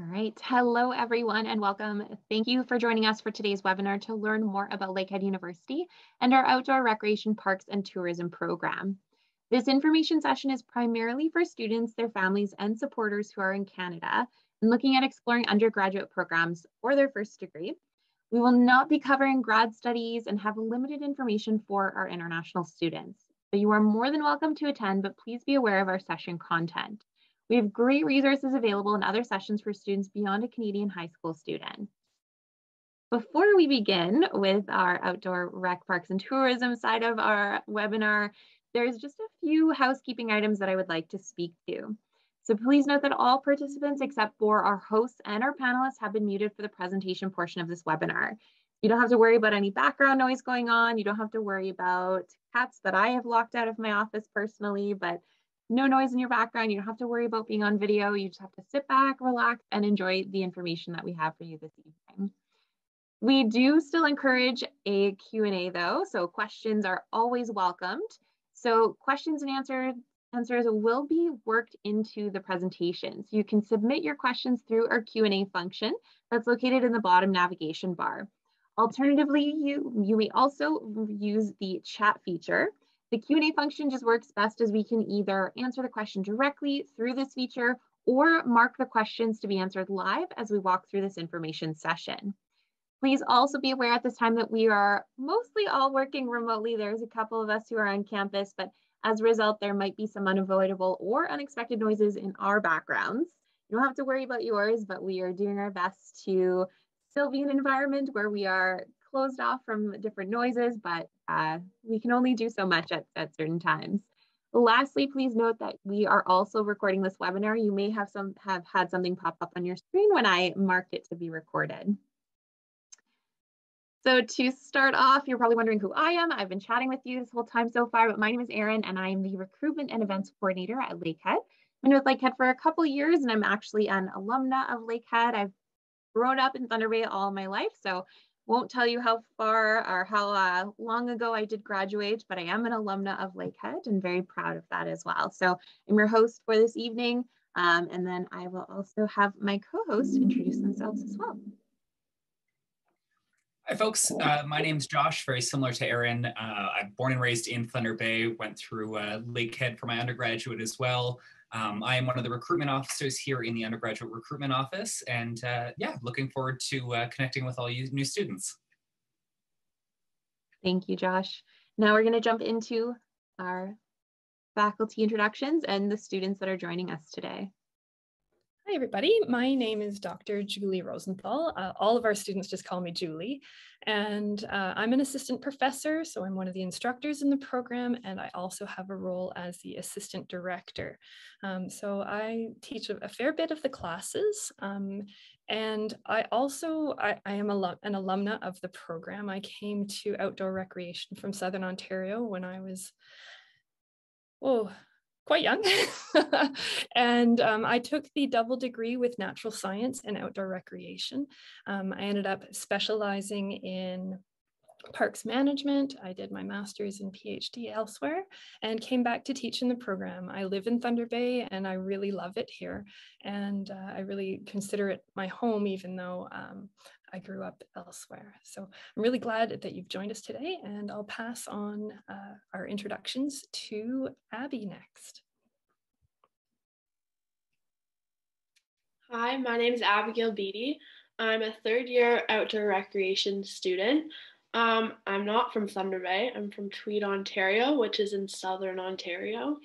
All right. Hello, everyone, and welcome. Thank you for joining us for today's webinar to learn more about Lakehead University and our Outdoor Recreation Parks and Tourism program. This information session is primarily for students, their families, and supporters who are in Canada and looking at exploring undergraduate programs or their first degree. We will not be covering grad studies and have limited information for our international students. But you are more than welcome to attend, but please be aware of our session content. We have great resources available in other sessions for students beyond a Canadian high school student. Before we begin with our outdoor rec parks and tourism side of our webinar, there's just a few housekeeping items that I would like to speak to. So please note that all participants except for our hosts and our panelists have been muted for the presentation portion of this webinar. You don't have to worry about any background noise going on. You don't have to worry about cats that I have locked out of my office personally, but no noise in your background. You don't have to worry about being on video. You just have to sit back, relax, and enjoy the information that we have for you this evening. We do still encourage a Q&A though, so questions are always welcomed. So questions and answers answers will be worked into the presentations. You can submit your questions through our Q&A function that's located in the bottom navigation bar. Alternatively, you, you may also use the chat feature. The Q&A function just works best as we can either answer the question directly through this feature or mark the questions to be answered live as we walk through this information session. Please also be aware at this time that we are mostly all working remotely. There's a couple of us who are on campus, but as a result, there might be some unavoidable or unexpected noises in our backgrounds. You don't have to worry about yours, but we are doing our best to still be an environment where we are closed off from different noises, but uh, we can only do so much at, at certain times. Lastly, please note that we are also recording this webinar. You may have some have had something pop up on your screen when I marked it to be recorded. So to start off, you're probably wondering who I am. I've been chatting with you this whole time so far, but my name is Erin and I'm the recruitment and events coordinator at Lakehead. I've been with Lakehead for a couple years and I'm actually an alumna of Lakehead. I've grown up in Thunder Bay all my life, so won't tell you how far or how uh, long ago I did graduate, but I am an alumna of Lakehead and very proud of that as well. So I'm your host for this evening. Um, and then I will also have my co-host introduce themselves as well. Hi folks, uh, my name is Josh, very similar to Erin. Uh, I'm born and raised in Thunder Bay, went through uh, Lakehead for my undergraduate as well. Um, I am one of the recruitment officers here in the undergraduate recruitment office, and uh, yeah, looking forward to uh, connecting with all you new students. Thank you, Josh. Now we're going to jump into our faculty introductions and the students that are joining us today. Hi, everybody. My name is Dr. Julie Rosenthal. Uh, all of our students just call me Julie. And uh, I'm an assistant professor, so I'm one of the instructors in the program, and I also have a role as the assistant director. Um, so I teach a, a, fair bit of the classes, um, and I also, I, I am a, an alumna of the program. I came to outdoor recreation from Southern Ontario when I was, oh, quite young. and um, I took the double degree with natural science and outdoor recreation. Um, I ended up specializing in parks management. I did my master's and PhD elsewhere and came back to teach in the program. I live in Thunder Bay and I really love it here. And uh, I really consider it my home, even though um, I grew up elsewhere. So I'm really glad that you've joined us today and I'll pass on uh, our introductions to Abby next. Hi, my name is Abigail Beatty. I'm a third year outdoor recreation student. Um, I'm not from Thunder Bay. I'm from Tweed, Ontario, which is in southern Ontario.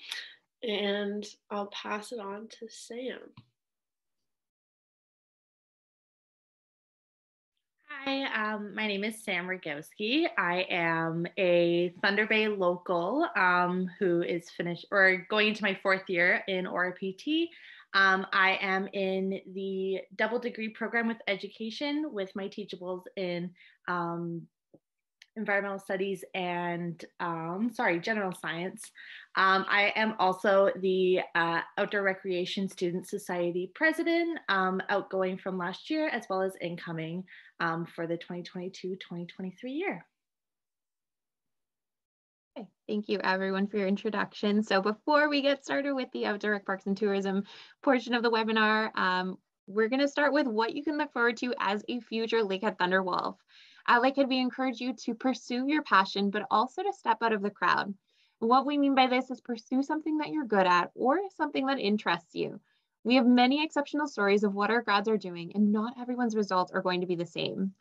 And I'll pass it on to Sam. Hi, um, my name is Sam Rogowski. I am a Thunder Bay local um, who is finished or going into my fourth year in ORPT. Um, I am in the double degree program with education with my teachables in um, environmental studies and um, sorry, general science. Um, I am also the uh, Outdoor Recreation Student Society president, um, outgoing from last year, as well as incoming um, for the 2022-2023 year. Okay, thank you everyone for your introduction. So before we get started with the Outdoor Parks and Tourism portion of the webinar, um, We're going to start with what you can look forward to as a future Lakehead Thunderwolf. At Lakehead, we encourage you to pursue your passion, but also to step out of the crowd. What we mean by this is pursue something that you're good at or something that interests you. We have many exceptional stories of what our grads are doing, and not everyone's results are going to be the same.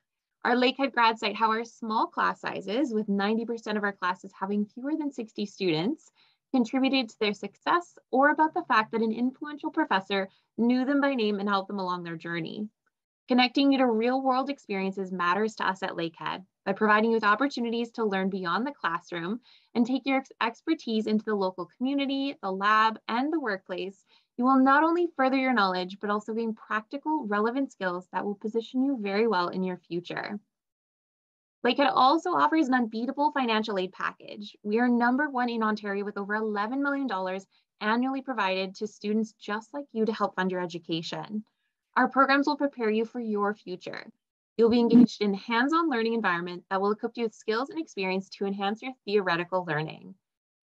Our Lakehead grad site, however, small class sizes, with 90% of our classes having fewer than 60 students, contributed to their success or about the fact that an influential professor knew them by name and helped them along their journey. Connecting you to real world experiences matters to us at Lakehead by providing you with opportunities to learn beyond the classroom and take your expertise into the local community, the lab, and the workplace you will not only further your knowledge, but also gain practical, relevant skills that will position you very well in your future. Lakehead also offers an unbeatable financial aid package. We are number one in Ontario with over $11 million annually provided to students just like you to help fund your education. Our programs will prepare you for your future. You'll be engaged in hands-on learning environment that will equip you with skills and experience to enhance your theoretical learning.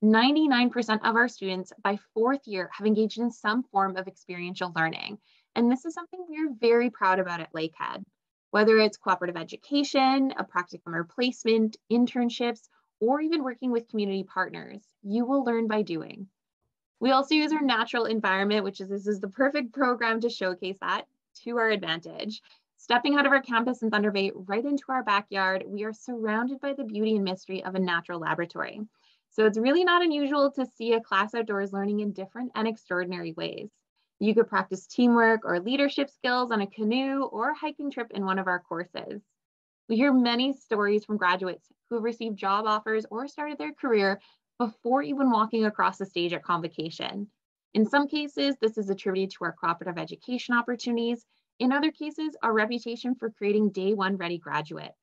99% of our students by fourth year have engaged in some form of experiential learning. And this is something we're very proud about at Lakehead. Whether it's cooperative education, a practicum or placement, internships, or even working with community partners, you will learn by doing. We also use our natural environment, which is this is the perfect program to showcase that to our advantage. Stepping out of our campus in Thunder Bay right into our backyard, we are surrounded by the beauty and mystery of a natural laboratory. So it's really not unusual to see a class outdoors learning in different and extraordinary ways. You could practice teamwork or leadership skills on a canoe or hiking trip in one of our courses. We hear many stories from graduates who have received job offers or started their career before even walking across the stage at convocation. In some cases, this is attributed to our cooperative education opportunities. In other cases, our reputation for creating day one ready graduates.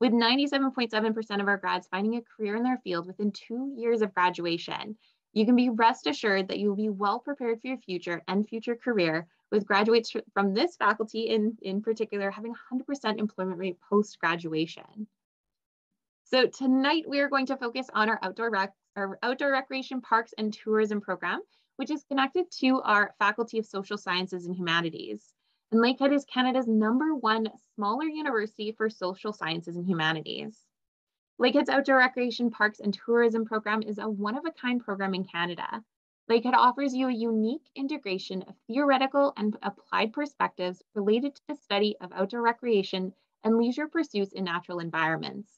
With 97.7% of our grads finding a career in their field within two years of graduation, you can be rest assured that you will be well prepared for your future and future career with graduates from this faculty in, in particular having 100% employment rate post-graduation. So tonight we are going to focus on our outdoor, rec our outdoor recreation parks and tourism program, which is connected to our Faculty of Social Sciences and Humanities. And Lakehead is Canada's number one smaller university for social sciences and humanities. Lakehead's Outdoor Recreation Parks and Tourism program is a one-of-a-kind program in Canada. Lakehead offers you a unique integration of theoretical and applied perspectives related to the study of outdoor recreation and leisure pursuits in natural environments.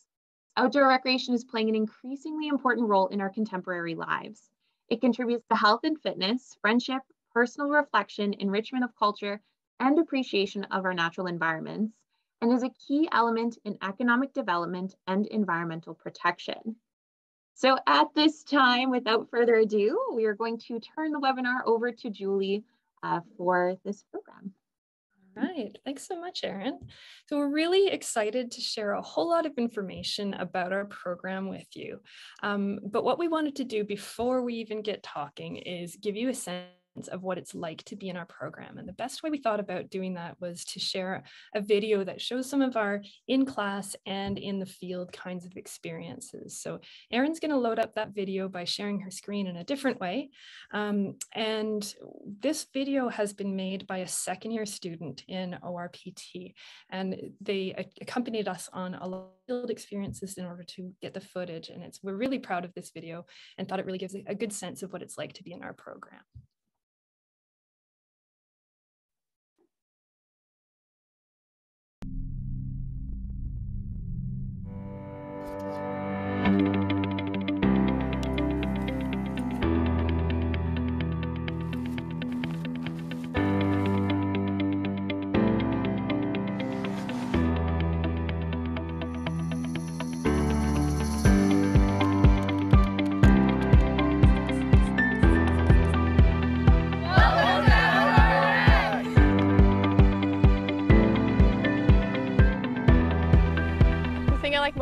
Outdoor recreation is playing an increasingly important role in our contemporary lives. It contributes to health and fitness, friendship, personal reflection, enrichment of culture, and appreciation of our natural environments, and is a key element in economic development and environmental protection. So at this time, without further ado, we are going to turn the webinar over to Julie uh, for this program. All right, thanks so much, Erin. So we're really excited to share a whole lot of information about our program with you. Um, but what we wanted to do before we even get talking is give you a sense of what it's like to be in our program. And the best way we thought about doing that was to share a video that shows some of our in-class and in the field kinds of experiences. So Erin's gonna load up that video by sharing her screen in a different way. Um, and this video has been made by a second year student in ORPT. And they accompanied us on a lot of field experiences in order to get the footage. And it's we're really proud of this video and thought it really gives a good sense of what it's like to be in our program.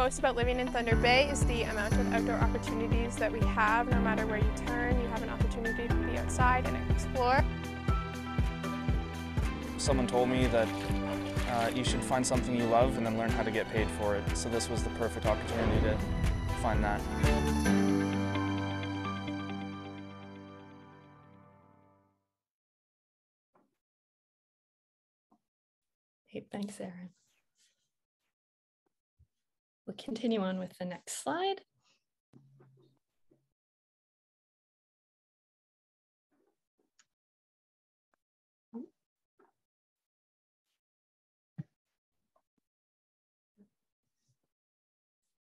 Most about living in Thunder Bay is the amount of outdoor opportunities that we have. No matter where you turn, you have an opportunity to be outside and explore. Someone told me that uh, you should find something you love and then learn how to get paid for it. So this was the perfect opportunity to find that. Hey, thanks, Erin. We'll continue on with the next slide.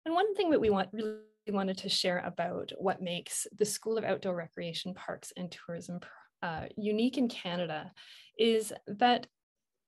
And one thing that we want really wanted to share about what makes the School of Outdoor Recreation, Parks and Tourism uh, unique in Canada is that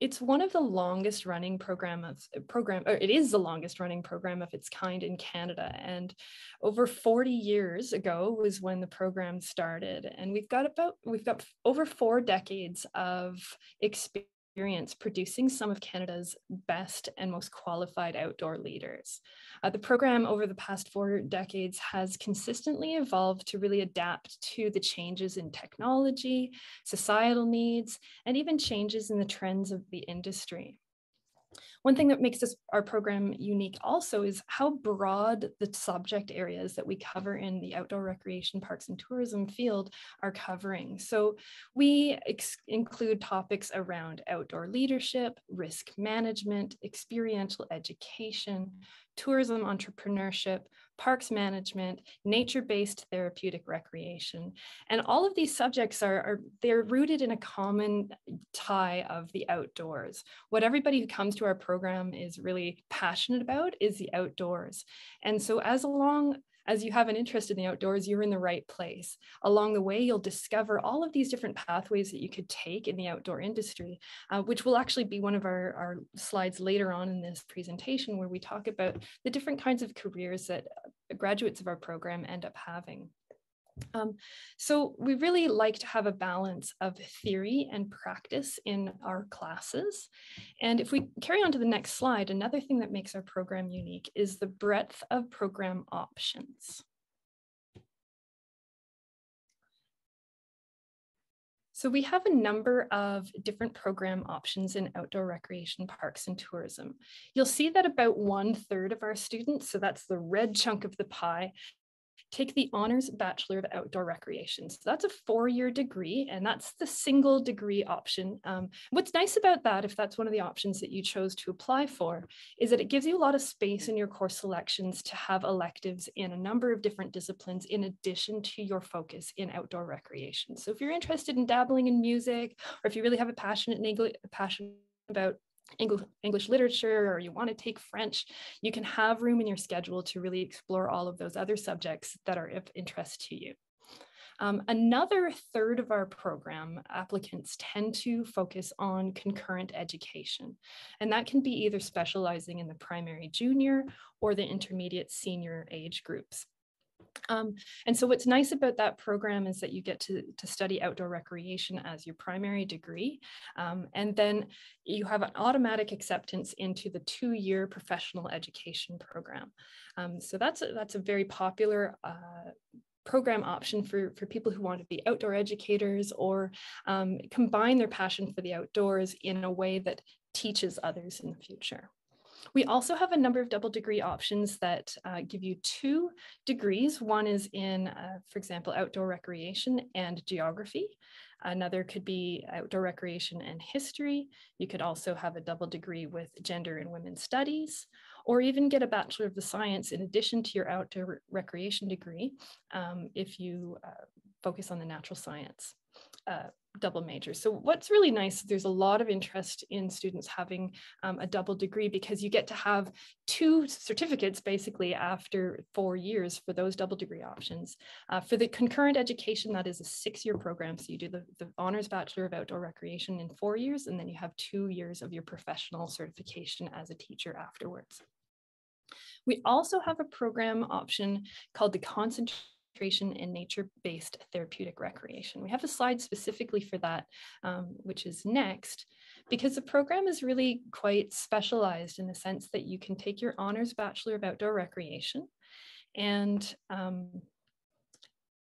it's one of the longest running program of program or it is the longest running program of its kind in Canada. And over 40 years ago was when the program started. And we've got about we've got over 4 decades of experience experience producing some of Canada's best and most qualified outdoor leaders. Uh, the program over the past four decades has consistently evolved to really adapt to the changes in technology, societal needs, and even changes in the trends of the industry. One thing that makes this our program unique also is how broad the subject areas that we cover in the outdoor recreation parks and tourism field are covering. So we include topics around outdoor leadership, risk management, experiential education, tourism entrepreneurship, parks management, nature-based therapeutic recreation. And all of these subjects are, are, they're rooted in a common tie of the outdoors. What everybody who comes to our program is really passionate about is the outdoors. And so as along as you have an interest in the outdoors, you're in the right place. Along the way, you'll discover all of these different pathways that you could take in the outdoor industry, uh, which will actually be one of our, our slides later on in this presentation, where we talk about the different kinds of careers that graduates of our program end up having. Um, so we really like to have a balance of theory and practice in our classes. And if we carry on to the next slide, another thing that makes our program unique is the breadth of program options. So we have a number of different program options in outdoor recreation parks and tourism. You'll see that about one third of our students, so that's the red chunk of the pie, take the Honors Bachelor of Outdoor Recreation. So that's a four-year degree, and that's the single degree option. Um, what's nice about that, if that's one of the options that you chose to apply for, is that it gives you a lot of space in your course selections to have electives in a number of different disciplines in addition to your focus in outdoor recreation. So if you're interested in dabbling in music, or if you really have a passionate passion about English literature or you want to take French, you can have room in your schedule to really explore all of those other subjects that are of interest to you. Um, another third of our program applicants tend to focus on concurrent education, and that can be either specializing in the primary junior or the intermediate senior age groups. Um, and so what's nice about that program is that you get to, to study outdoor recreation as your primary degree. Um, and then you have an automatic acceptance into the two-year professional education program. Um, so that's a, that's a very popular uh, program option for, for people who want to be outdoor educators or um, combine their passion for the outdoors in a way that teaches others in the future. We also have a number of double degree options that uh, give you two degrees. One is in, uh, for example, outdoor recreation and geography. Another could be outdoor recreation and history. You could also have a double degree with gender and women's studies, or even get a Bachelor of the Science in addition to your outdoor recreation degree um, if you uh, focus on the natural science uh, double major. So what's really nice, there's a lot of interest in students having um, a double degree because you get to have two certificates basically after four years for those double degree options. Uh, for the concurrent education, that is a six-year program. So you do the, the Honors Bachelor of Outdoor Recreation in four years, and then you have two years of your professional certification as a teacher afterwards. We also have a program option called the In nature-based therapeutic recreation. We have a slide specifically for that, um, which is next, because the program is really quite specialized in the sense that you can take your honors Bachelor of Outdoor Recreation and um,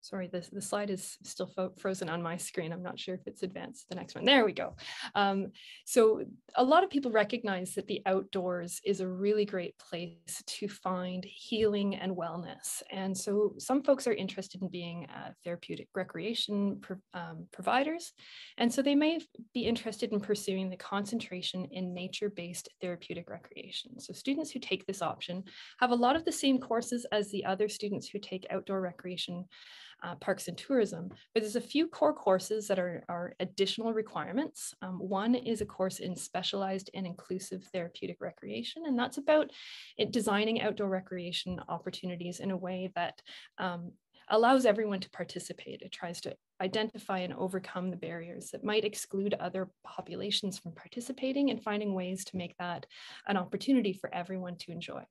sorry, this, the slide is still frozen on my screen. I'm not sure if it's advanced the next one. There we go. Um, so a lot of people recognize that the outdoors is a really great place to find healing and wellness. And so some folks are interested in being uh, therapeutic recreation um, providers. And so they may be interested in pursuing the concentration in nature-based therapeutic recreation. So students who take this option have a lot of the same courses as the other students who take outdoor recreation uh, parks and tourism, but there's a few core courses that are, are additional requirements. Um, one is a course in specialized and inclusive therapeutic recreation, and that's about it, designing outdoor recreation opportunities in a way that um, allows everyone to participate. It tries to identify and overcome the barriers that might exclude other populations from participating and finding ways to make that an opportunity for everyone to enjoy.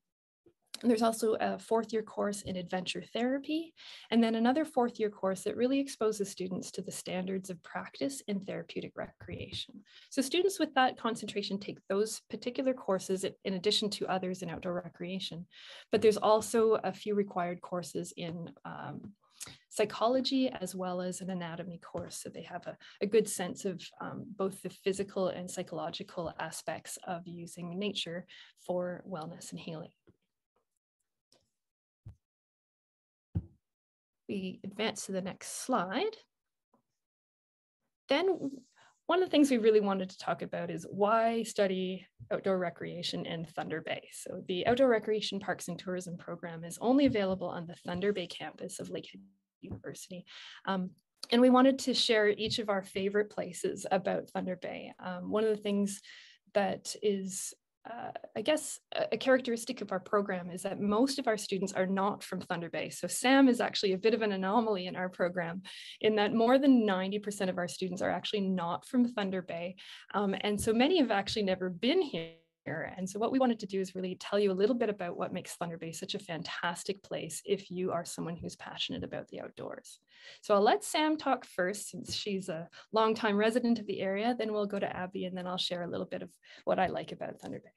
There's also a fourth year course in adventure therapy, and then another fourth year course that really exposes students to the standards of practice in therapeutic recreation. So students with that concentration take those particular courses in addition to others in outdoor recreation. But there's also a few required courses in um, psychology as well as an anatomy course. So they have a, a good sense of um, both the physical and psychological aspects of using nature for wellness and healing. We advance to the next slide, then one of the things we really wanted to talk about is why study outdoor recreation in Thunder Bay. So the Outdoor Recreation Parks and Tourism program is only available on the Thunder Bay campus of Lakehead University. Um, and we wanted to share each of our favorite places about Thunder Bay. Um, one of the things that is uh, I guess a characteristic of our program is that most of our students are not from Thunder Bay. So SAM is actually a bit of an anomaly in our program in that more than 90% of our students are actually not from Thunder Bay. Um, and so many have actually never been here and so what we wanted to do is really tell you a little bit about what makes Thunder Bay such a fantastic place if you are someone who's passionate about the outdoors. So I'll let Sam talk first since she's a longtime resident of the area, then we'll go to Abby and then I'll share a little bit of what I like about Thunder Bay.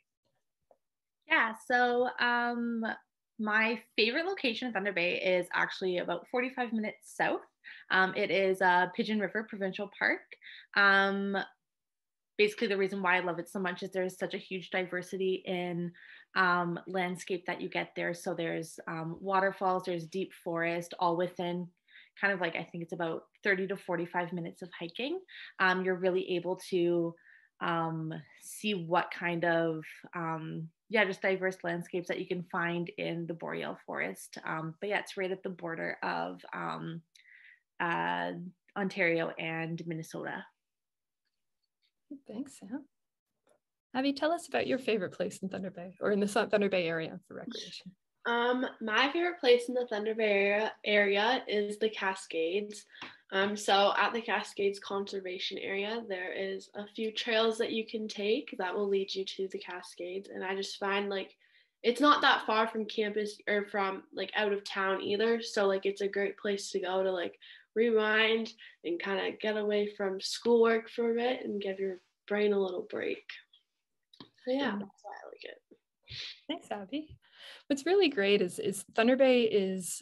Yeah, so um, my favorite location in Thunder Bay is actually about 45 minutes south. Um, it is uh, Pigeon River Provincial Park. Um, basically the reason why I love it so much is there's such a huge diversity in um, landscape that you get there. So there's um, waterfalls, there's deep forest, all within kind of like I think it's about 30 to 45 minutes of hiking. Um, you're really able to um, see what kind of um, yeah, just diverse landscapes that you can find in the boreal forest. Um, but yeah, it's right at the border of uh, Ontario and Minnesota. Thanks, Sam. Abby, tell us about your favorite place in Thunder Bay or in the Thunder Bay area for recreation. Um, my favorite place in the Thunder Bay area, area is the Cascades. Um, so at the Cascades Conservation Area, there is a few trails that you can take that will lead you to the Cascades. And I just find like it's not that far from campus or from like out of town either. So like it's a great place to go to like rewind and kind of get away from schoolwork for a bit and give your brain a little break. So yeah, that's why I like it. Thanks, Abby. What's really great is is Thunder Bay is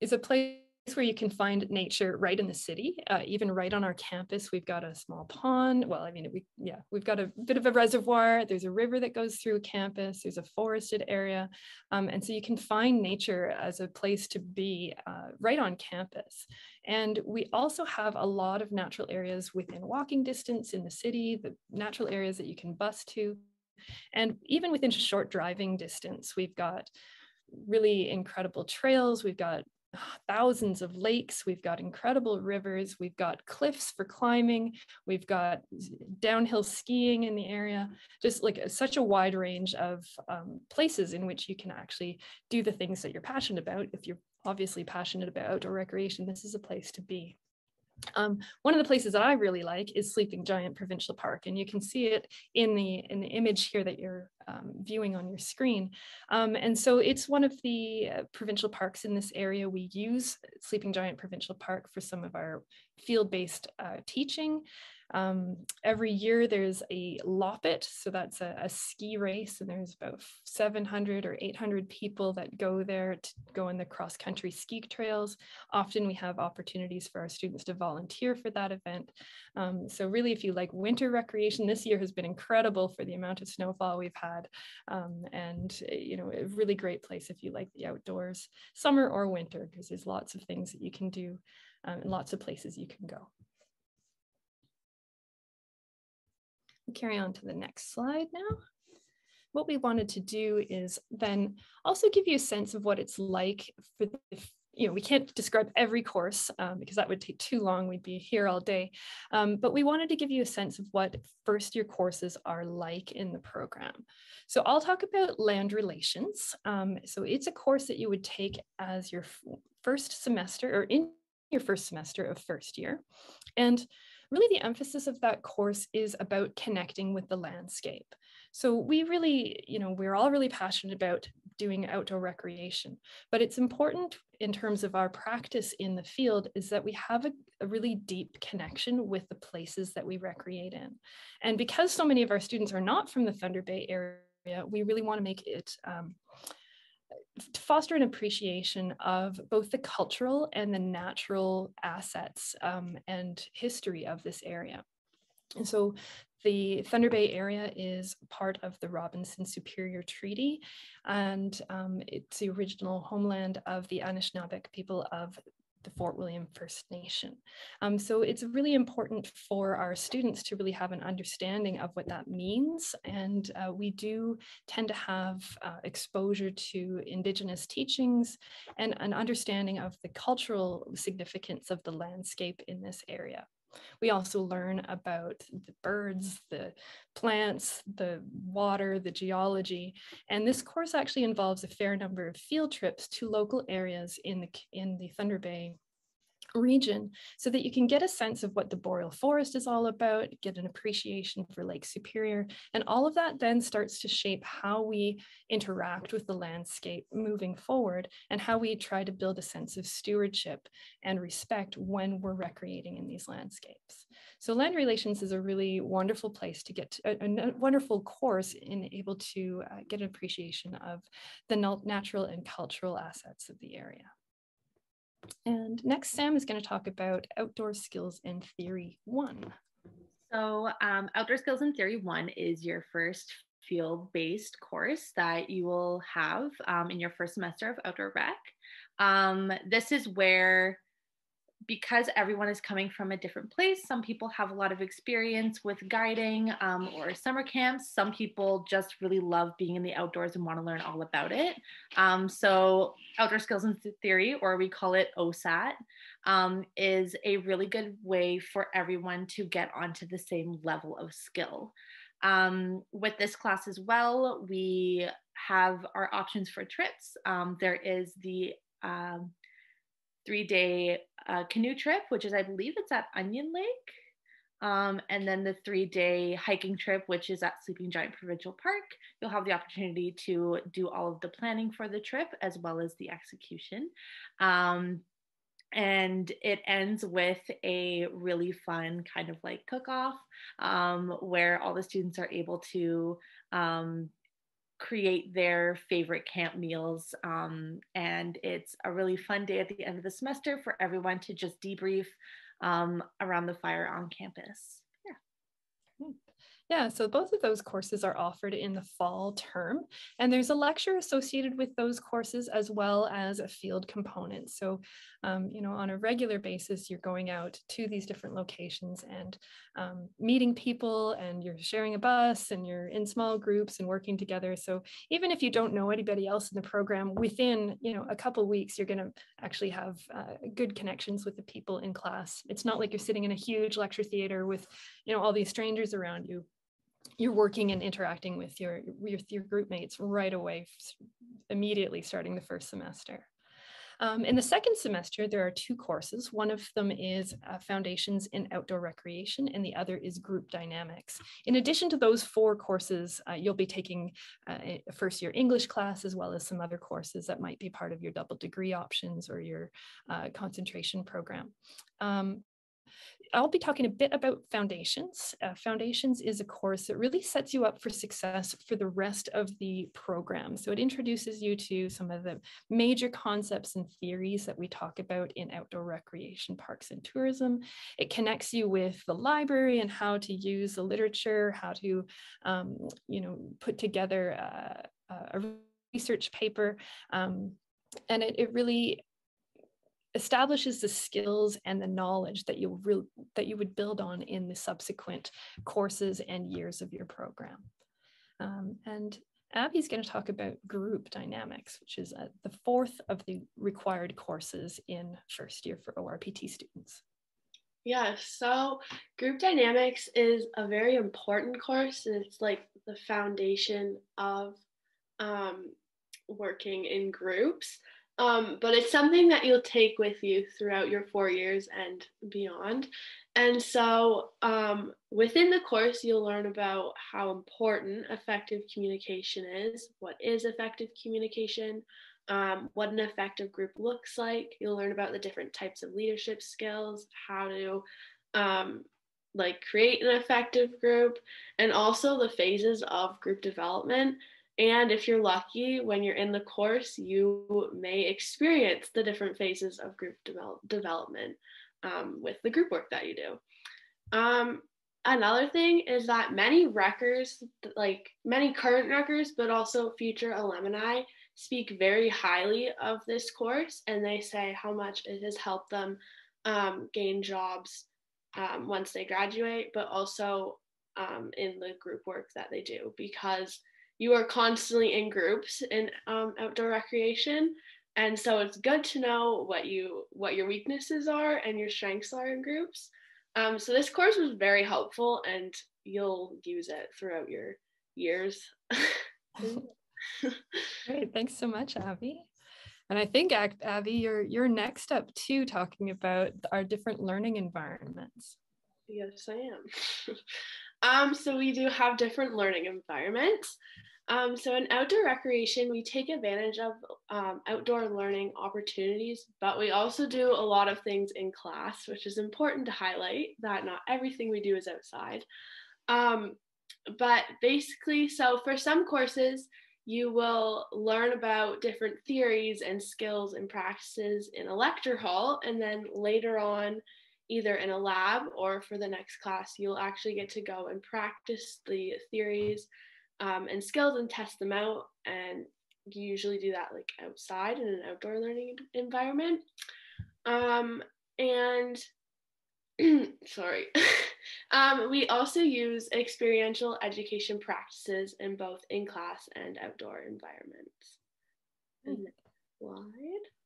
is a place where you can find nature right in the city, uh, even right on our campus. We've got a small pond. Well, I mean, we yeah, we've got a bit of a reservoir. There's a river that goes through campus. There's a forested area, um, and so you can find nature as a place to be uh, right on campus. And we also have a lot of natural areas within walking distance in the city, the natural areas that you can bus to, and even within short driving distance, we've got really incredible trails. We've got thousands of lakes, we've got incredible rivers, we've got cliffs for climbing, we've got downhill skiing in the area, just like such a wide range of um, places in which you can actually do the things that you're passionate about. If you're obviously passionate about outdoor recreation, this is a place to be. Um, one of the places that I really like is Sleeping Giant Provincial Park, and you can see it in the in the image here that you're um, viewing on your screen. Um, and so it's one of the uh, provincial parks in this area. We use Sleeping Giant Provincial Park for some of our field-based uh, teaching. Um, every year there's a Loppet, so that's a, a, ski race, and there's about 700 or 800 people that go there to go on the cross country ski trails. Often we have opportunities for our students to volunteer for that event. Um, so really, if you like winter recreation, this year has been incredible for the amount of snowfall we've had, um, and you know, a really great place if you like the outdoors, summer or winter, because there's lots of things that you can do um, and lots of places you can go. Carry on to the next slide now. What we wanted to do is then also give you a sense of what it's like for the you know, we can't describe every course um, because that would take too long. We'd be here all day. Um, but we wanted to give you a sense of what first year courses are like in the program. So I'll talk about land relations. Um, so it's a course that you would take as your first semester or in your first semester of first year. And really the emphasis of that course is about connecting with the landscape. So we really, you know, we're all really passionate about doing outdoor recreation, but it's important in terms of our practice in the field is that we have a, a really deep connection with the places that we recreate in. And because so many of our students are not from the Thunder Bay area, we really want to make it um, foster an appreciation of both the cultural and the natural assets um, and history of this area. And so the Thunder Bay area is part of the Robinson Superior Treaty, and um, it's the original homeland of the Anishinaabeg people of the Fort William First Nation. Um, so it's really important for our students to really have an understanding of what that means. And uh, we do tend to have uh, exposure to Indigenous teachings and an understanding of the cultural significance of the landscape in this area. We also learn about the birds, the plants, the water, the geology. And this course actually involves a fair number of field trips to local areas in the, in the Thunder Bay region so that you can get a sense of what the boreal forest is all about, get an appreciation for Lake Superior, and all of that then starts to shape how we interact with the landscape moving forward and how we try to build a sense of stewardship and respect when we're recreating in these landscapes. So land relations is a really wonderful place to get to, a, a, wonderful course in able to uh, get an appreciation of the natural and cultural assets of the area. And next, Sam is going to talk about outdoor skills in theory one. So um, outdoor skills in theory one is your first field-based course that you will have um, in your first semester of outdoor rec. Um, this is where because everyone is coming from a different place, some people have a lot of experience with guiding um, or summer camps. Some people just really love being in the outdoors and want to learn all about it. Um, so, Outdoor Skills in Theory, or we call it OSAT, um, is a really good way for everyone to get onto the same level of skill. Um, with this class as well, we have our options for trips. Um, there is the um, three day uh, canoe trip, which is, I believe it's at Onion Lake. Um, and then the three day hiking trip, which is at Sleeping Giant Provincial Park. You'll have the opportunity to do all of the planning for the trip as well as the execution. Um, and it ends with a really fun kind of like cook off um, where all the students are able to um, create their favorite camp meals. Um, and it's a really fun day at the end of the semester for everyone to just debrief um, around the fire on campus. Yeah. So both of those courses are offered in the fall term, and there's a lecture associated with those courses as well as a field component. So, um, you know, on a regular basis, you're going out to these different locations and um, meeting people, and you're sharing a bus, and you're in small groups and working together. So, even if you don't know anybody else in the program, within you know a couple weeks, you're going to actually have uh, good connections with the people in class. It's not like you're sitting in a huge lecture theater with you know all these strangers around you you're working and interacting with your, with your group mates right away, immediately starting the first semester. Um, in the second semester, there are two courses. One of them is uh, Foundations in Outdoor Recreation, and the other is Group Dynamics. In addition to those four courses, uh, you'll be taking uh, a first year English class, as well as some other courses that might be part of your double degree options or your uh, concentration program. Um, I'll be talking a bit about Foundations. Uh, Foundations is a course that really sets you up for success for the rest of the program. So it introduces you to some of the major concepts and theories that we talk about in outdoor recreation, parks, and tourism. It connects you with the library and how to use the literature, how to, um, you know, put together a, a research paper. Um, and it, it really establishes the skills and the knowledge that you re- that you would build on in the subsequent courses and years of your program. Um, and Abby's going to talk about group dynamics, which is uh, the fourth of the required courses in first year for ORPT students. Yeah, so group dynamics is a very important course, and it's like the foundation of um, working in groups. Um, but it's something that you'll take with you throughout your four years and beyond. And so um, within the course, you'll learn about how important effective communication is, what is effective communication, um, what an effective group looks like. You'll learn about the different types of leadership skills, how to um, like create an effective group, and also the phases of group development and if you're lucky, when you're in the course, you may experience the different phases of group develop- development um, with the group work that you do. Um, another thing is that many reckers, like many current reckers, but also future alumni, speak very highly of this course and they say how much it has helped them um, gain jobs um, once they graduate, but also um, in the group work that they do because you are constantly in groups in um, outdoor recreation. And so it's good to know what you what your weaknesses are and your strengths are in groups. Um, so this course was very helpful and you'll use it throughout your years. Great. Thanks so much abby. And i think abby you're you're next up too talking about our different learning environments. Yes i am um, so we do have different learning environments um, so in outdoor recreation, we take advantage of um, outdoor learning opportunities, but we also do a lot of things in class, which is important to highlight that not everything we do is outside. Um, but basically, so for some courses, you will learn about different theories and skills and practices in a lecture hall, and then later on, either in a lab or for the next class, you'll actually get to go and practice the theories um, and skills and test them out. And you usually do that like outside in an outdoor learning environment. Um, and sorry. um, we also use experiential education practices in both in class and outdoor environments. And slide.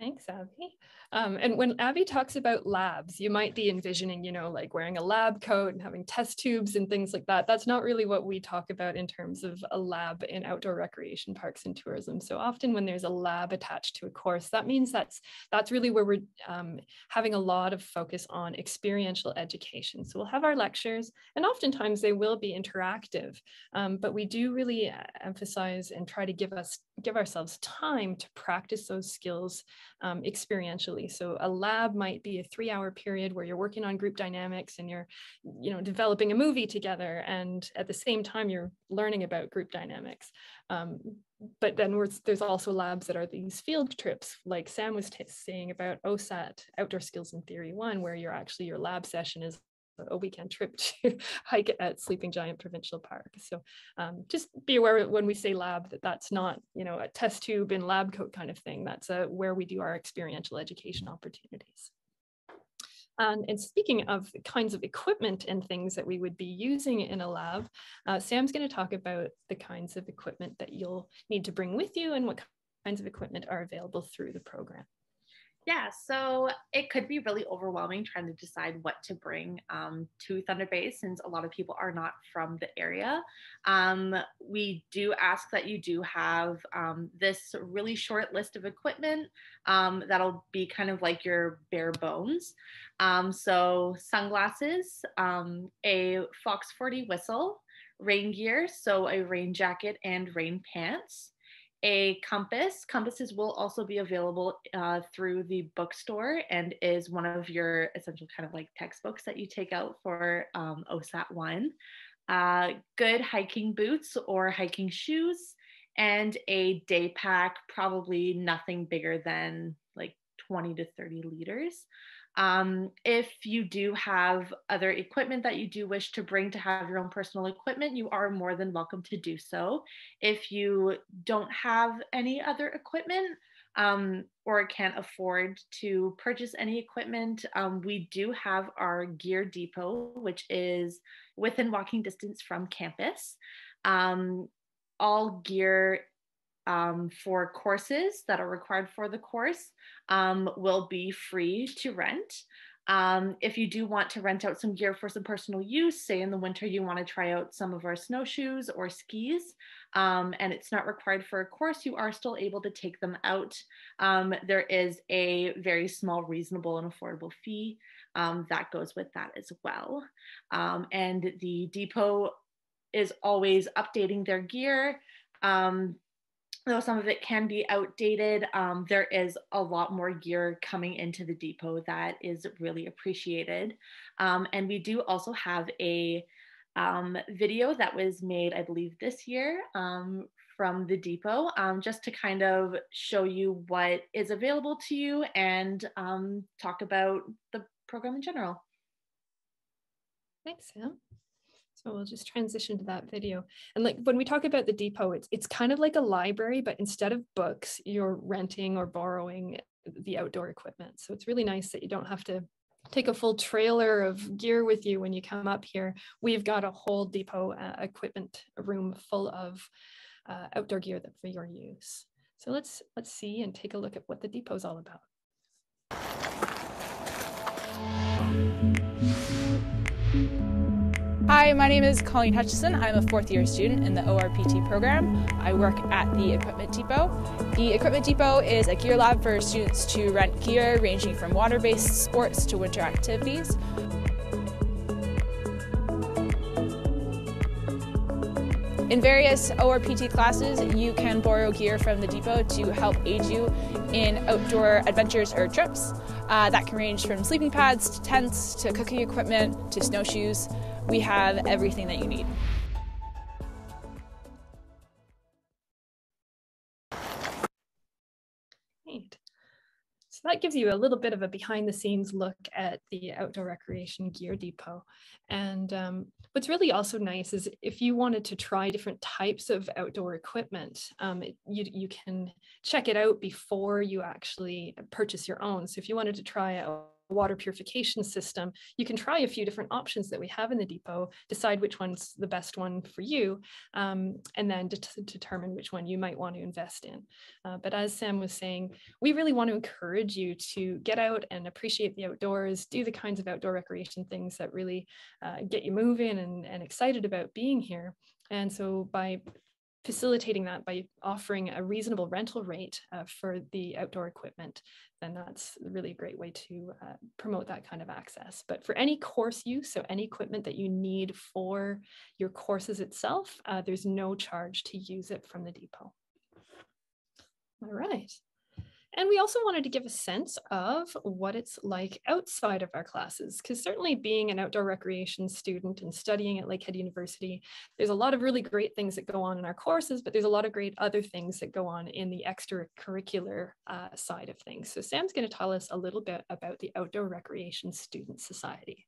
Thanks, Abby. Um, and when Abby talks about labs, you might be envisioning, you know, like wearing a lab coat and having test tubes and things like that. That's not really what we talk about in terms of a lab in outdoor recreation parks and tourism. So often when there's a lab attached to a course, that means that's that's really where we're um, having a lot of focus on experiential education. So we'll have our lectures, and oftentimes they will be interactive, um, but we do really uh, emphasize and try to give us give ourselves time to practice those skills um, experientially. So a lab might be a three hour period where you're working on group dynamics and you're, you know, developing a movie together. And at the same time, you're learning about group dynamics. Um, but then there's also labs that are these field trips, like Sam was saying about OSAT, Outdoor Skills and Theory One, where you're actually your lab session is a weekend trip to hike at Sleeping Giant Provincial Park. So um, just be aware when we say lab that that's not, you know, a test tube and lab coat kind of thing. That's uh, where we do our experiential education opportunities. And speaking of the kinds of equipment and things that we would be using in a lab, uh, Sam's going to talk about the kinds of equipment that you'll need to bring with you and what kinds of equipment are available through the program. Yeah, so it could be really overwhelming trying to decide what to bring um, to Thunder Bay since a lot of people are not from the area. Um, we do ask that you do have um, this really short list of equipment um, that'll be kind of like your bare bones. Um, so, sunglasses, um, a Fox 40 whistle, rain gear, so a rain jacket and rain pants a compass. Compasses will also be available uh, through the bookstore and is one of your essential kind of like textbooks that you take out for um, OSAT 1. Uh, good hiking boots or hiking shoes, and a day pack, probably nothing bigger than like 20 to 30 liters. Um, if you do have other equipment that you do wish to bring to have your own personal equipment, you are more than welcome to do so. If you don't have any other equipment, um, or can't afford to purchase any equipment, um, we do have our gear depot, which is within walking distance from campus. Um, all gear um, for courses that are required for the course um, will be free to rent. Um, if you do want to rent out some gear for some personal use, say in the winter you want to try out some of our snowshoes or skis, um, and it's not required for a course, you are still able to take them out. Um, there is a very small, reasonable, and affordable fee um, that goes with that as well. Um, and the depot is always updating their gear. Um, though some of it can be outdated, um, there is a lot more gear coming into the depot that is really appreciated. Um, and we do also have a um, video that was made, I believe, this year um, from the depot, um, just to kind of show you what is available to you and um, talk about the program in general. Thanks, Sam. So we'll just transition to that video. And like when we talk about the depot, it's it's kind of like a library, but instead of books, you're renting or borrowing the outdoor equipment. So it's really nice that you don't have to take a full trailer of gear with you when you come up here. We've got a whole depot uh, equipment room full of uh, outdoor gear that for your use. So let's let's see and take a look at what the depot is all about. Hi, my name is Colleen Hutchison. I'm a fourth year student in the ORPT program. I work at the Equipment Depot. The Equipment Depot is a gear lab for students to rent gear ranging from water based sports to winter activities. In various ORPT classes, you can borrow gear from the depot to help aid you in outdoor adventures or trips. Uh, that can range from sleeping pads to tents to cooking equipment to snowshoes we have everything that you need. So that gives you a little bit of a behind the scenes look at the Outdoor Recreation Gear Depot. And um, what's really also nice is if you wanted to try different types of outdoor equipment, um, it, you, you can check it out before you actually purchase your own. So if you wanted to try out water purification system, you can try a few different options that we have in the depot, decide which one's the best one for you, um, and then de- determine which one you might want to invest in. Uh, but as Sam was saying, we really want to encourage you to get out and appreciate the outdoors, do the kinds of outdoor recreation things that really uh, get you moving and, and excited about being here. And so by facilitating that by offering a reasonable rental rate uh, for the outdoor equipment, then that's really a great way to uh, promote that kind of access. But for any course use, so any equipment that you need for your courses itself, uh, there's no charge to use it from the depot. All right. And we also wanted to give a sense of what it's like outside of our classes, because certainly being an outdoor recreation student and studying at Lakehead University, there's a lot of really great things that go on in our courses, but there's a lot of great other things that go on in the extracurricular uh, side of things. So Sam's going to tell us a little bit about the Outdoor Recreation Student Society.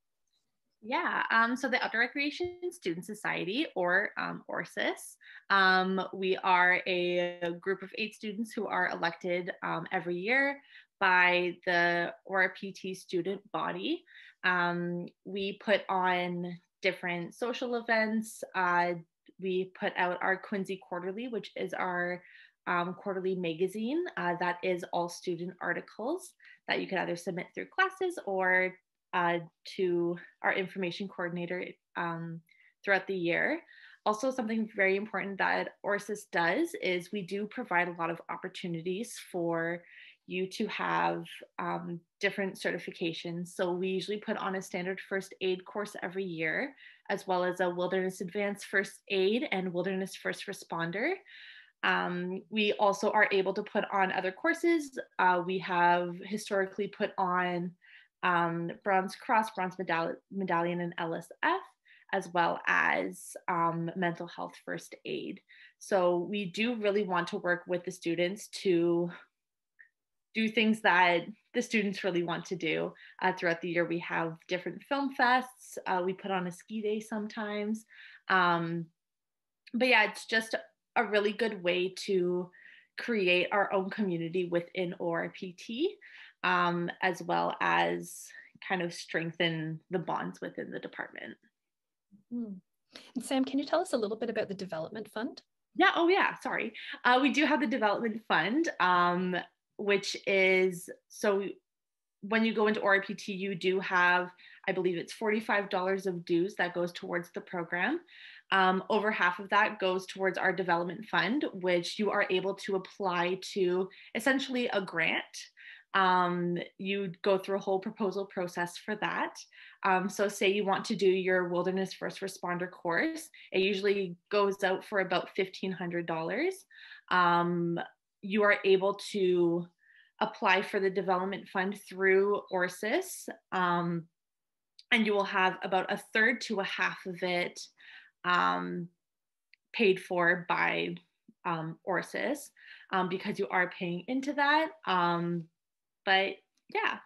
Yeah, um, so the Outdoor Recreation Student Society, or um, ORSIS, um, we are a group of eight students who are elected um, every year by the ORPT student body. Um, we put on different social events. Uh, we put out our Quincy Quarterly, which is our um, quarterly magazine uh, that is all student articles that you can either submit through classes or uh, to our information coordinator um, throughout the year. Also, something very important that ORSIS does is we do provide a lot of opportunities for you to have um, different certifications. So we usually put on a standard first aid course every year, as well as a wilderness advanced first aid and wilderness first responder. Um, we also are able to put on other courses. Uh, we have historically put on um, Bronze Cross, Bronze Medallion, and LSF as well as um, mental health first aid. So we do really want to work with the students to do things that the students really want to do. Uh, throughout the year, we have different film fests. Uh, we put on a ski day sometimes. Um, but yeah, it's just a really good way to create our own community within ORPT, um, as well as kind of strengthen the bonds within the department. Hmm. And Sam, can you tell us a little bit about the development fund? Yeah, oh yeah, sorry. Uh, we do have the development fund, um, which is so when you go into ORPT, you do have, I believe it's $45 of dues that goes towards the program. Um, over half of that goes towards our development fund, which you are able to apply to essentially a grant um, you go through a whole proposal process for that. Um, so, say you want to do your wilderness first responder course, it usually goes out for about $1,500. Um, you are able to apply for the development fund through ORSIS, um, and you will have about a third to a half of it um, paid for by um, ORSIS because you are paying into that. But yeah,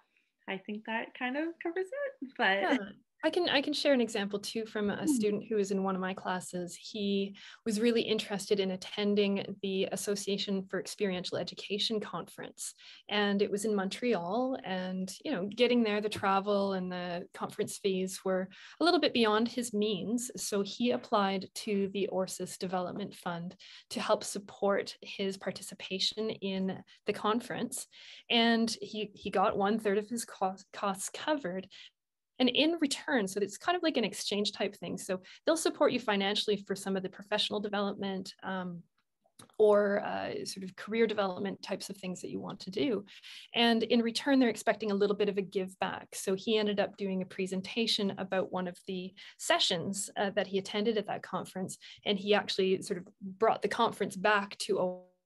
I think that kind of covers it. But yeah. I can I can share an example too from a hmm. student who was in one of my classes. He was really interested in attending the Association for Experiential Education conference, and it was in Montreal. And you know, getting there, the travel and the conference fees were a little bit beyond his means. So he applied to the ORSIS Development Fund to help support his participation in the conference, and he he got one third of his cost, costs covered and in return so it's kind of like an exchange type thing so they'll support you financially for some of the professional development um, or uh, sort of career development types of things that you want to do. And in return, they're expecting a little bit of a give back. So he ended up doing a presentation about one of the sessions uh, that he attended at that conference. And he actually sort of brought the conference back to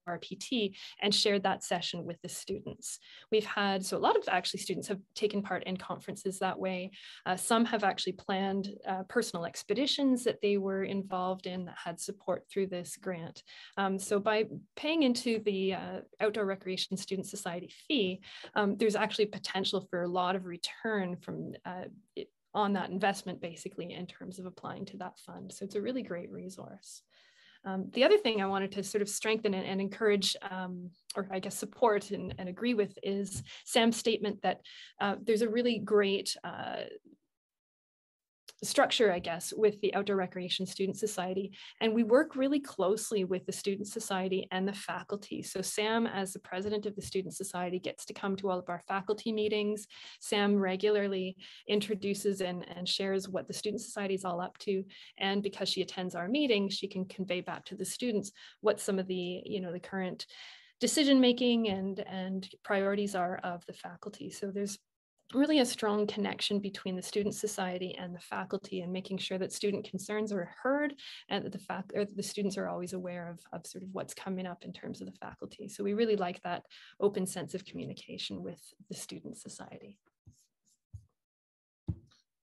RPT and shared that session with the students. We've had, so a lot of actually students have taken part in conferences that way. Uh, some have actually planned uh, personal expeditions that they were involved in that had support through this grant. Um, so by paying into the uh, Outdoor Recreation Student Society fee, um, there's actually potential for a lot of return from uh, it, on that investment basically in terms of applying to that fund. So it's a really great resource. Um, the other thing I wanted to sort of strengthen and, and encourage, um, or I guess support and, and, agree with, is Sam's statement that uh, there's a really great uh, structure, I guess, with the Outdoor Recreation Student Society. And we work really closely with the Student Society and the faculty. So Sam, as the president of the Student Society, gets to come to all of our faculty meetings. Sam regularly introduces and, and shares what the Student Society is all up to. And because she attends our meetings, she can convey back to the students what some of the, you know, the current decision making and and priorities are of the faculty. So there's really a strong connection between the student society and the faculty and making sure that student concerns are heard and that the fact or the students are always aware of, of sort of what's coming up in terms of the faculty. So we really like that open sense of communication with the student society.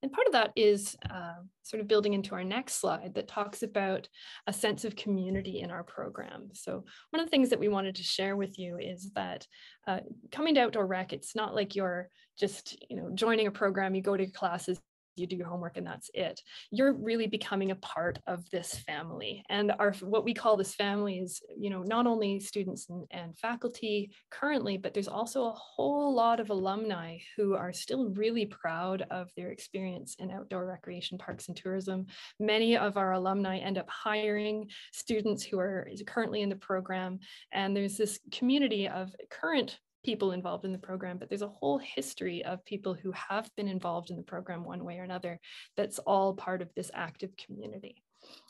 And part of that is uh, sort of building into our next slide that talks about a sense of community in our program. So one of the things that we wanted to share with you is that uh, coming to Outdoor Rec, it's not like you're just you know joining a program, you go to your classes, you do your homework and that's it. You're really becoming a part of this family. And our what we call this family is, you know, not only students and, and faculty currently, but there's also a whole lot of alumni who are still really proud of their experience in outdoor recreation parks and tourism. Many of our alumni end up hiring students who are currently in the program. And there's this community of current people involved in the program, but there's a whole history of people who have been involved in the program one way or another that's all part of this active community.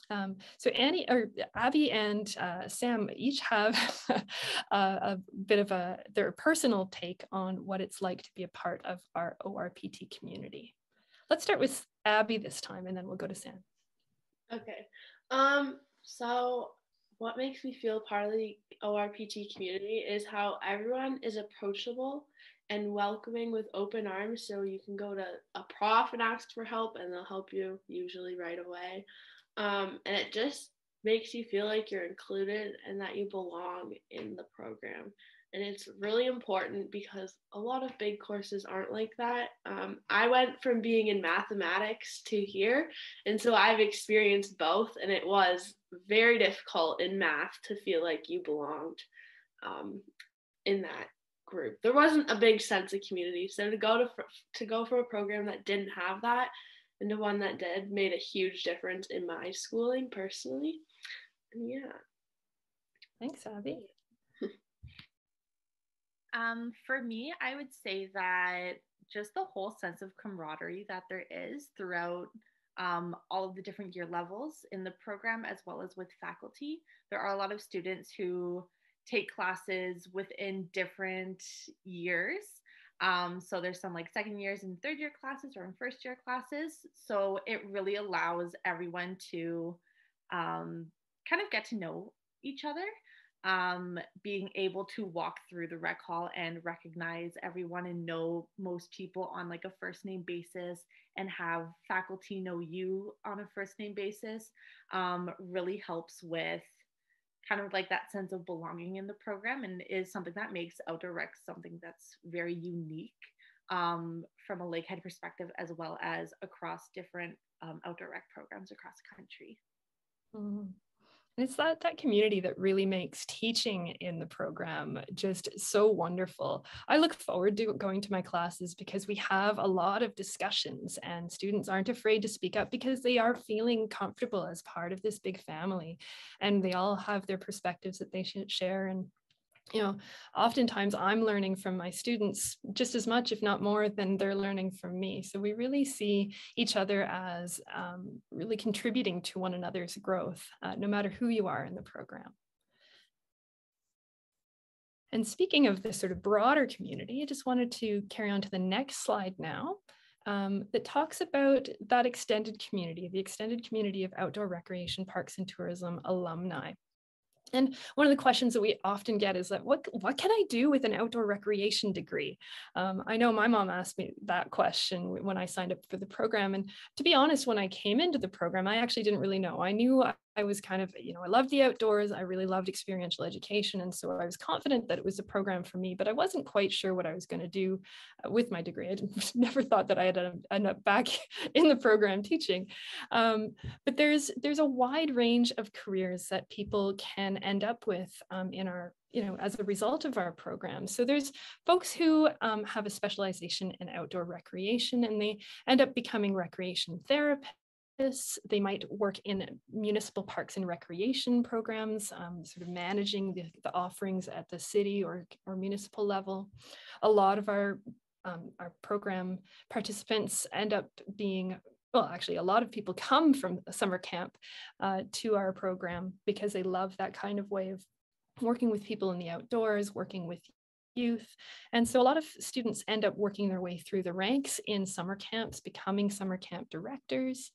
Um, so Annie or Abby and uh, Sam each have a, a, bit of a their personal take on what it's like to be a part of our ORPT community. Let's start with Abby this time, and then we'll go to Sam. Okay. Um, so what makes me feel part of the ORPT community is how everyone is approachable and welcoming with open arms. So you can go to a prof and ask for help, and they'll help you usually right away. Um, and it just makes you feel like you're included and that you belong in the program. And it's really important because a lot of big courses aren't like that. Um, I went from being in mathematics to here. And so I've experienced both. And it was very difficult in math to feel like you belonged um, in that group. There wasn't a big sense of community. So to go to, to go for a program that didn't have that and to one that did made a huge difference in my schooling personally. And yeah. Thanks, Abby. Um, for me, I would say that just the whole sense of camaraderie that there is throughout um, all of the different year levels in the program, as well as with faculty. There are a lot of students who take classes within different years. Um, so there's some like second years and third year classes or in first year classes. So it really allows everyone to um, kind of get to know each other um, being able to walk through the rec hall and recognize everyone and know most people on like a first name basis and have faculty know you on a first name basis um, really helps with kind of like that sense of belonging in the program and is something that makes outdoor rec something that's very unique um, from a lakehead perspective as well as across different um, outdoor rec programs across the country. Mm-hmm. And it's that, that community that really makes teaching in the program just so wonderful. I look forward to going to my classes because we have a lot of discussions and students aren't afraid to speak up because they are feeling comfortable as part of this big family and they all have their perspectives that they should share and you know, oftentimes I'm learning from my students just as much, if not more, than they're learning from me. So we really see each other as um, really contributing to one another's growth, uh, no matter who you are in the program. And speaking of this sort of broader community, I just wanted to carry on to the next slide now. Um, that talks about that extended community, the extended community of outdoor recreation parks and tourism alumni. And one of the questions that we often get is that what what can I do with an outdoor recreation degree? Um, I know my mom asked me that question when I signed up for the program, and to be honest, when I came into the program, I actually didn't really know. I knew I was kind of, you know, I loved the outdoors. I really loved experiential education. And so I was confident that it was a program for me, but I wasn't quite sure what I was going to do uh, with my degree. I never thought that I'd end up back in the program teaching. Um, but there's there's a wide range of careers that people can end up with um, in our you know, as a result of our program. So there's folks who um, have a specialization in outdoor recreation and they end up becoming recreation therapists they might work in municipal parks and recreation programs, um, sort of managing the, the, offerings at the city or, or municipal level. A lot of our, um, our program participants end up being well, actually, a lot of people come from summer camp uh, to our program because they love that kind of way of working with people in the outdoors, working with youth. And so a lot of students end up working their way through the ranks in summer camps, becoming summer camp directors.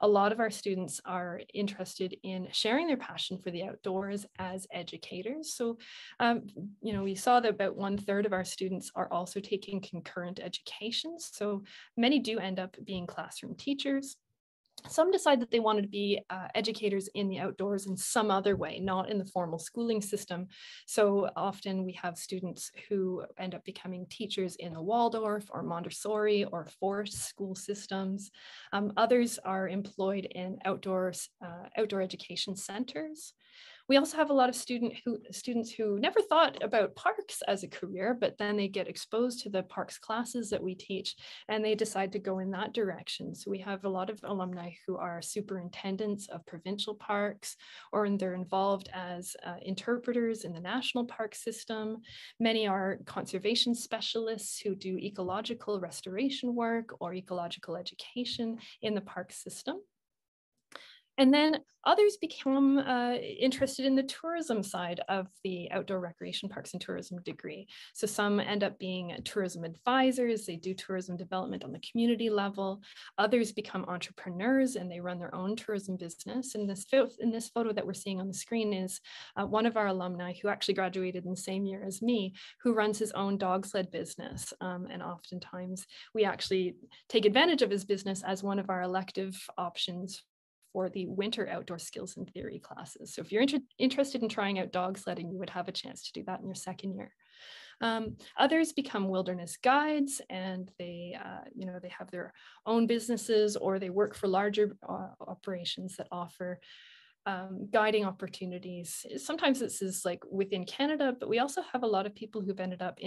A lot of our students are interested in sharing their passion for the outdoors as educators. So, um, you know, we saw that about one third of our students are also taking concurrent education. So many do end up being classroom teachers. Some decide that they wanted to be uh, educators in the outdoors in some other way, not in the formal schooling system. So often we have students who end up becoming teachers in the Waldorf or Montessori or Forest school systems. Um, others are employed in outdoor, uh, outdoor education centers. We also have a lot of student who, students who never thought about parks as a career, but then they get exposed to the parks classes that we teach and they decide to go in that direction. So we have a lot of alumni who are superintendents of provincial parks or they're involved as uh, interpreters in the national park system. Many are conservation specialists who do ecological restoration work or ecological education in the park system. And then others become uh, interested in the tourism side of the outdoor recreation parks and tourism degree. So some end up being tourism advisors, they do tourism development on the community level. Others become entrepreneurs and they run their own tourism business. And this, in this photo that we're seeing on the screen is uh, one of our alumni who actually graduated in the same year as me, who runs his own dog sled business. Um, and oftentimes we actually take advantage of his business as one of our elective options for the winter outdoor skills and theory classes. So if you're inter interested in trying out dog sledding, you would have a chance to do that in your second year. Um, others become wilderness guides and they, uh, you know, they have their own businesses or they work for larger uh, operations that offer um, guiding opportunities. Sometimes this is like within Canada, but we also have a lot of people who've ended up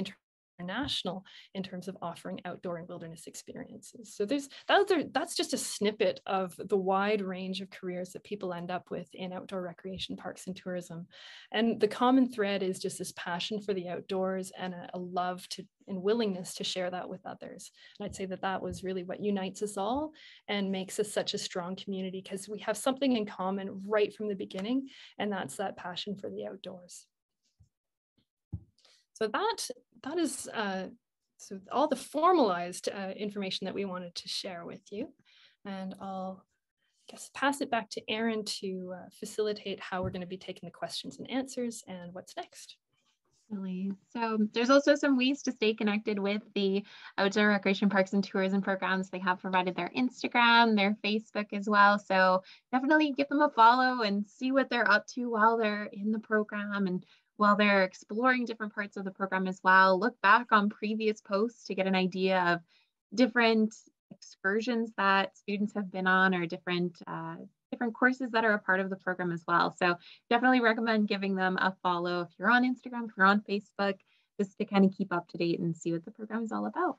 international in terms of offering outdoor and wilderness experiences. So there's that's, that's just a snippet of the wide range of careers that people end up with in outdoor recreation parks and tourism. And the common thread is just this passion for the outdoors and a, a love to and willingness to share that with others. And I'd say that that was really what unites us all and makes us such a strong community because we have something in common right from the beginning, and that's that passion for the outdoors. So that that is uh, so all the formalized uh, information that we wanted to share with you. And I'll just pass it back to Erin to uh, facilitate how we're going to be taking the questions and answers and what's next. So there's also some ways to stay connected with the outdoor recreation parks and tourism programs. They have provided their Instagram, their Facebook as well. So definitely give them a follow and see what they're up to while they're in the program and while they're exploring different parts of the program as well. Look back on previous posts to get an idea of different excursions that students have been on or different uh, different courses that are a part of the program as well. So definitely recommend giving them a follow if you're on Instagram, if you're on Facebook, just to kind of keep up to date and see what the program is all about.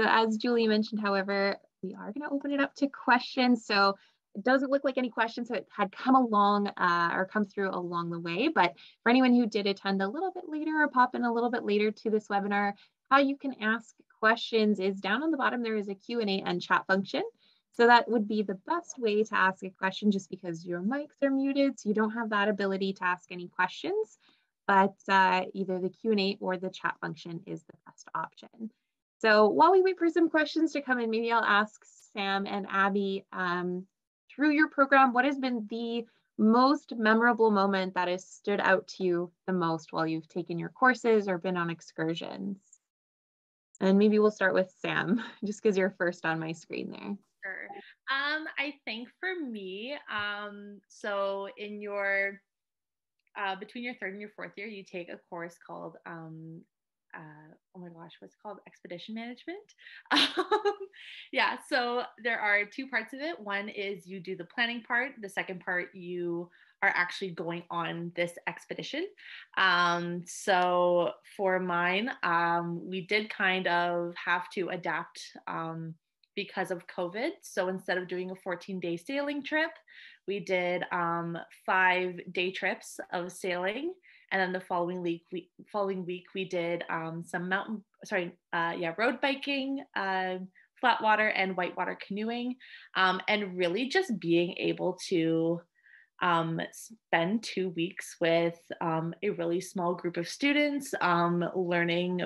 So as Julie mentioned, however, we are going to open it up to questions. So it doesn't look like any questions that had come along uh, or come through along the way, but for anyone who did attend a little bit later or pop in a little bit later to this webinar, how you can ask questions is down on the bottom, there is a Q&A and chat function. So that would be the best way to ask a question just because your mics are muted, so you don't have that ability to ask any questions, but uh, either the Q&A or the chat function is the best option. So while we wait for some questions to come in, maybe I'll ask Sam and Abby, um, through your program, what has been the most memorable moment that has stood out to you the most while you've taken your courses or been on excursions? And maybe we'll start with Sam, just because you're first on my screen there. Sure. Um, I think for me, um, so in your uh, between your third and your fourth year, you take a course called um, uh, oh my gosh, what's called expedition management. Um, yeah, so there are two parts of it. One is you do the planning part. The second part, you are actually going on this expedition. Um, so for mine, um, we did kind of have to adapt um, because of COVID. So instead of doing a 14 day sailing trip, we did um, five day trips of sailing and then the following week we following week we did um, some mountain sorry uh, yeah road biking uh, flat water and whitewater canoeing um, and really just being able to um, spend two weeks with um, a really small group of students um, learning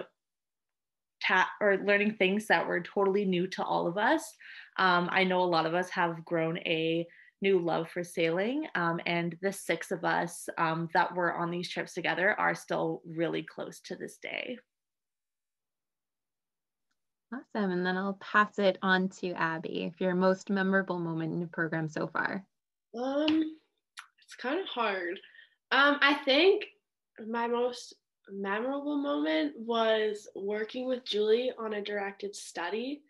ta- or learning things that were totally new to all of us. Um, i know a lot of us have grown a new love for sailing. Um, and the six of us um, that were on these trips together are still really close to this day. Awesome. And then I'll pass it on to Abby for your most memorable moment in the program so far. Um, it's kind of hard. Um, I think my most memorable moment was working with Julie on a directed study.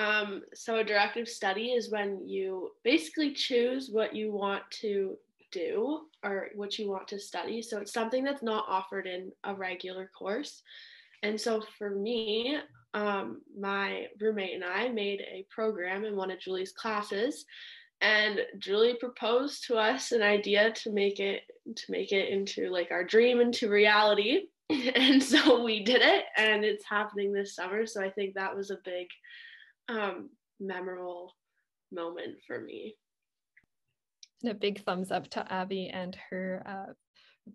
Um, so a directive study is when you basically choose what you want to do or what you want to study. So it's something that's not offered in a regular course. And so for me, um, my roommate and I made a program in one of Julie's classes, and Julie proposed to us an idea to make it to make it into like our dream into reality. and so we did it, and it's happening this summer. So I think that was a big, um, memorable moment for me. And a big thumbs up to Abby and her uh,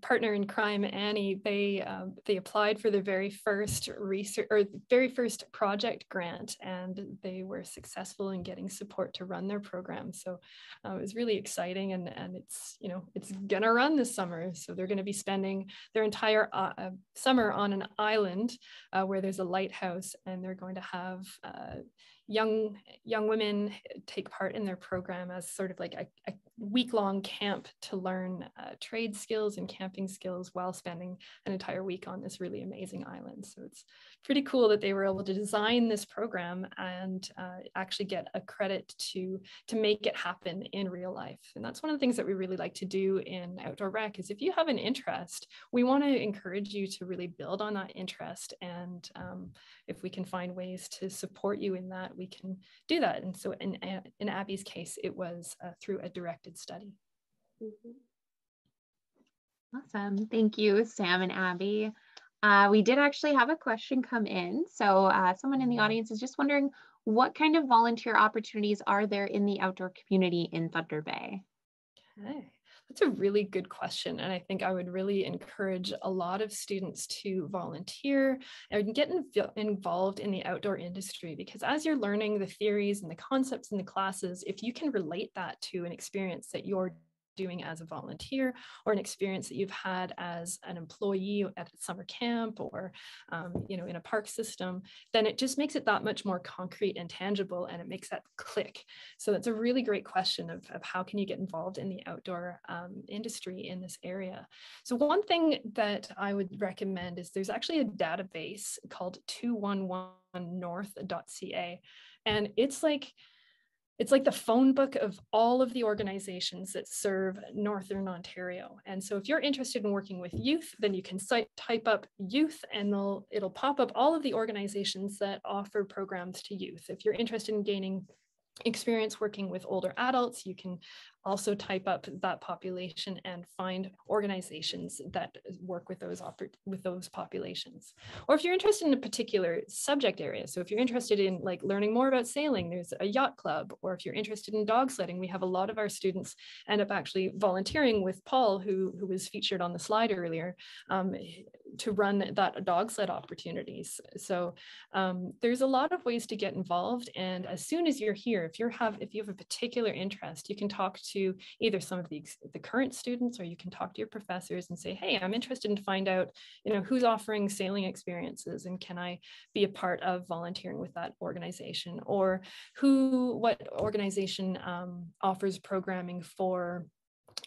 partner in crime, Annie, they um, they applied for their very first research or very first project grant, and they were successful in getting support to run their program. So uh, it was really exciting, and and it's you know it's gonna run this summer. So they're going to be spending their entire uh, uh, summer on an island uh, where there's a lighthouse, and they're going to have uh, young young women take part in their program as sort of like a, a week-long camp to learn uh, trade skills and camping skills while spending an entire week on this really amazing island. So it's pretty cool that they were able to design this program and uh, actually get a credit to to make it happen in real life. And that's one of the things that we really like to do in outdoor rec is if you have an interest we want to encourage you to really build on that interest and um, if we can find ways to support you in that we can do that. And so in, in abby's case it was uh, through a directed study mm-hmm. awesome thank you sam and abby uh, we did actually have a question come in. So uh, someone in the audience is just wondering what kind of volunteer opportunities are there in the outdoor community in Thunder Bay? Okay. That's a really good question. And I think I would really encourage a lot of students to volunteer and get involved in the outdoor industry because as you're learning the theories and the concepts in the classes, if you can relate that to an experience that you're doing as a volunteer or an experience that you've had as an employee at a summer camp or um, you know in a park system then it just makes it that much more concrete and tangible and it makes that click. So that's a really great question of, of how can you get involved in the outdoor um, industry in this area. So one thing that i would recommend is there's actually a database called 211north.ca and it's like it's like the phone book of all of the organizations that serve Northern Ontario. And so if you're interested in working with youth, then you can type up youth and it'll pop up all of the organizations that offer programs to youth. If you're interested in gaining experience working with older adults, you can also type up that population and find organizations that work with those with those populations. Or if you're interested in a particular subject area, so if you're interested in like learning more about sailing, there's a yacht club. Or if you're interested in dog sledding, we have a lot of our students end up actually volunteering with Paul, who who was featured on the slide earlier, um, to run that dog sled opportunities. So um, there's a lot of ways to get involved. And as soon as you're here, if you have if you have a particular interest, you can talk to to either some of the, the current students or you can talk to your professors and say, hey, I'm interested in find out, you know, who's offering sailing experiences and can I be a part of volunteering with that organization? Or who, what organization um, offers programming for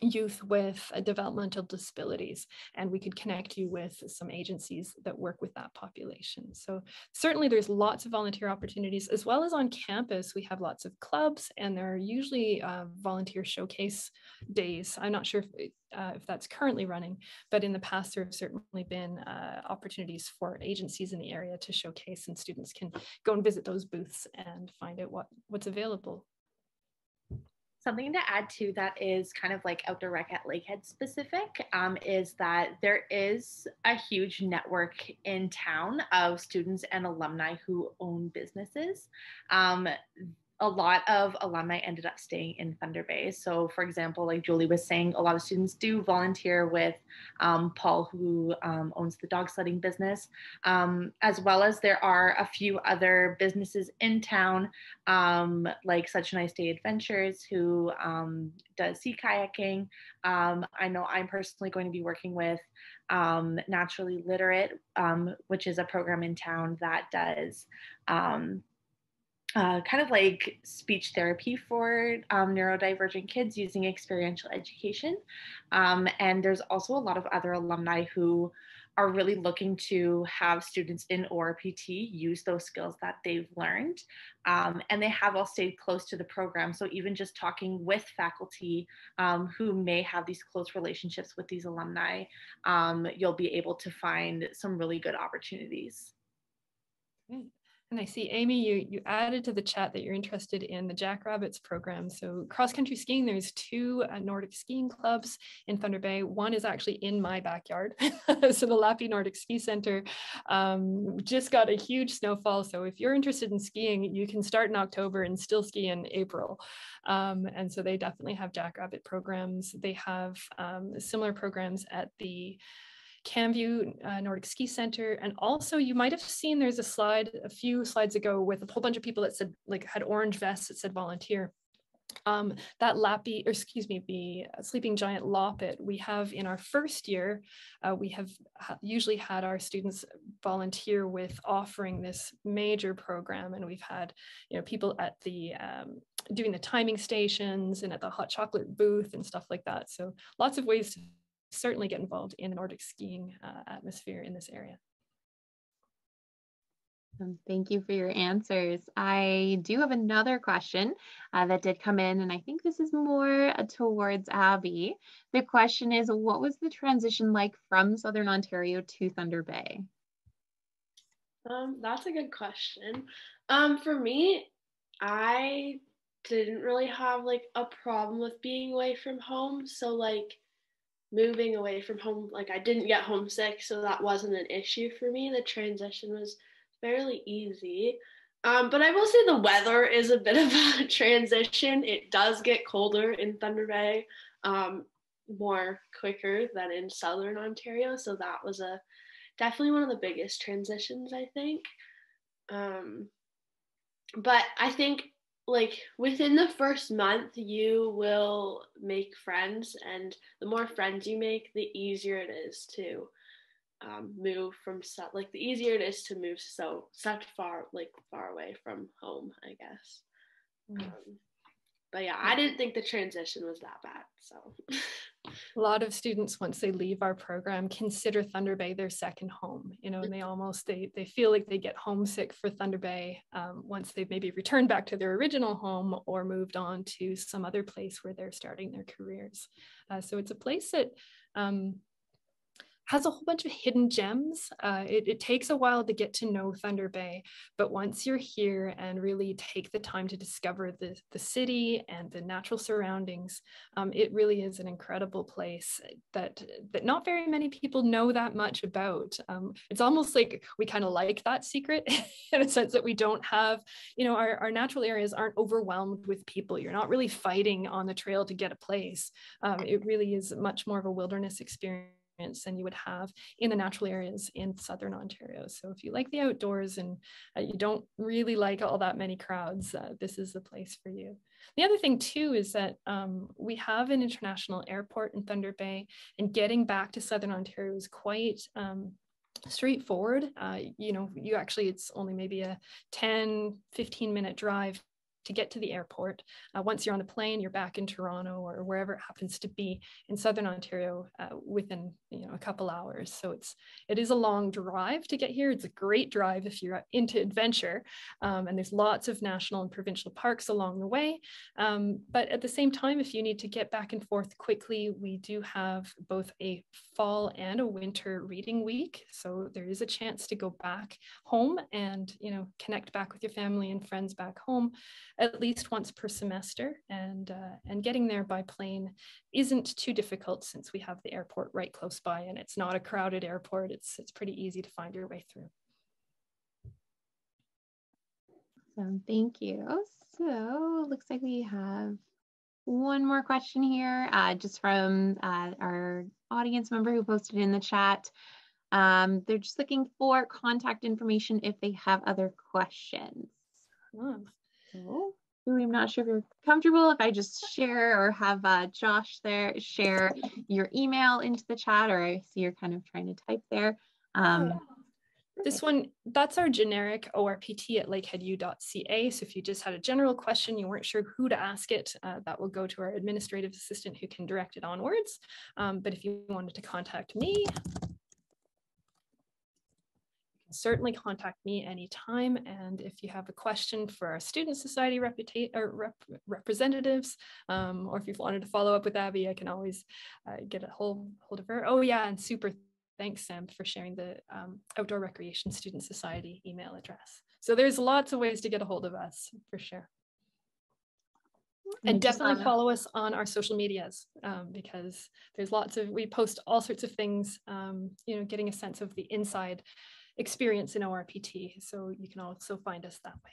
youth with uh, developmental disabilities and we could connect you with some agencies that work with that population. So certainly there's lots of volunteer opportunities as well as on campus we have lots of clubs and there are usually uh, volunteer showcase days. I'm not sure if, uh, if that's currently running but in the past there have certainly been uh, opportunities for agencies in the area to showcase and students can go and visit those booths and find out what what's available something to add to that is kind of like outdoor rec at Lakehead specific um, is that there is a huge network in town of students and alumni who own businesses. Um, a lot of alumni ended up staying in Thunder Bay. So, for example, like Julie was saying, a lot of students do volunteer with um, Paul, who um, owns the dog sledding business, um, as well as there are a few other businesses in town, um, like Such Nice Day Adventures, who um, does sea kayaking. Um, I know I'm personally going to be working with Naturally Literate, which is a program in town that does. Uh, kind of like speech therapy for um, neurodivergent kids using experiential education. Um, and there's also a lot of other alumni who are really looking to have students in ORPT use those skills that they've learned. Um, and they have all stayed close to the program. So even just talking with faculty um, who may have these close relationships with these alumni, um, you'll be able to find some really good opportunities. And I see, Amy, you, you added to the chat that you're interested in the Jackrabbits program. So cross country skiing, there's two uh, Nordic skiing clubs in Thunder Bay. One is actually in my backyard. so the Lappe Nordic Ski Center um, just got a huge snowfall. So if you're interested in skiing, you can start in October and still ski in April. Um, and so they definitely have Jackrabbit programs. They have um, similar programs at the Kamview uh, Nordic Ski Center. And also you might have seen there's a slide a few slides ago with a whole bunch of people that said like had orange vests that said volunteer. Um, that lappy, or excuse me, the Sleeping Giant Loppet, we have in our first year, uh, we have ha usually had our students volunteer with offering this major program. And we've had, you know, people at the, um, doing the timing stations and at the hot chocolate booth and stuff like that. So lots of ways to certainly get involved in the Nordic skiing uh, atmosphere in this area. Um, thank you for your answers. I do have another question uh, that did come in, and I think this is more uh, towards Abby. The question is What was the transition like from Southern Ontario to Thunder Bay? Um, that's a good question. Um, for me, I didn't really have like a problem with being away from home. So, like, moving away from home, like I didn't get homesick, so that wasn't an issue for me. The transition was fairly easy. Um, but I will say the weather is a bit of a transition. It does get colder in Thunder Bay um, more quicker than in southern Ontario. So that was a definitely one of the biggest transitions, I think. Um, but I think like within the first month you will make friends and the more friends you make the easier it is to um, move from so, like the easier it is to move so such far like far away from home i guess mm. um, but yeah, I didn't think the transition was that bad. So a lot of students once they leave our program consider Thunder Bay their second home, you know, and they almost they they feel like they get homesick for Thunder Bay um, once they've maybe returned back to their original home or moved on to some other place where they're starting their careers. Uh, so it's a place that um, has a whole bunch of hidden gems. Uh, it, it, takes a while to get to know Thunder Bay, but once you're here and really take the time to discover the, the city and the natural surroundings, um, it really is an incredible place that, that not very many people know that much about. Um, it's almost like we kind of like that secret in a sense that we don't have, you know, our, our natural areas aren't overwhelmed with people. You're not really fighting on the trail to get a place. Um, it really is much more of a wilderness experience than you would have in the natural areas in southern Ontario. So if you like the outdoors and uh, you don't really like all that many crowds, uh, this is the place for you. The other thing too is that um, we have an international airport in Thunder Bay and getting back to southern Ontario is quite um, straightforward. Uh, you know, you actually, it's only maybe a 10, 15 minute drive to get to the airport. Uh, once you're on the plane, you're back in Toronto or wherever it happens to be in Southern Ontario uh, within you know a couple hours. So it's it is a long drive to get here. It's a great drive if you're into adventure, um, and there's lots of national and provincial parks along the way. Um, but at the same time, if you need to get back and forth quickly, we do have both a fall and a winter reading week. So there is a chance to go back home and you know connect back with your family and friends back home at least once per semester. And, uh, and getting there by plane isn't too difficult since we have the airport right close by and it's not a crowded airport. It's, it's pretty easy to find your way through. Awesome, thank you. So looks like we have one more question here, uh, just from uh, our audience member who posted in the chat. Um, they're just looking for contact information if they have other questions. Oh. So, I'm not sure if you're comfortable if I just share or have uh, Josh there share your email into the chat, or I see you're kind of trying to type there. Um, this one, that's our generic ORPT at lakeheadu.ca. So if you just had a general question, you weren't sure who to ask it, uh, that will go to our administrative assistant who can direct it onwards. Um, but if you wanted to contact me, can certainly contact me anytime. And if you have a question for our Student Society rep representatives, um, or if you've wanted to follow up with Abby, I can always uh, get a hold, hold of her. Oh yeah, and super Thanks, Sam, for sharing the um, Outdoor Recreation Student Society email address. So there's lots of ways to get a hold of us for sure. And definitely follow us on our social medias um, because there's lots of, we post all sorts of things, um, you know, getting a sense of the inside experience in ORPT. So you can also find us that way.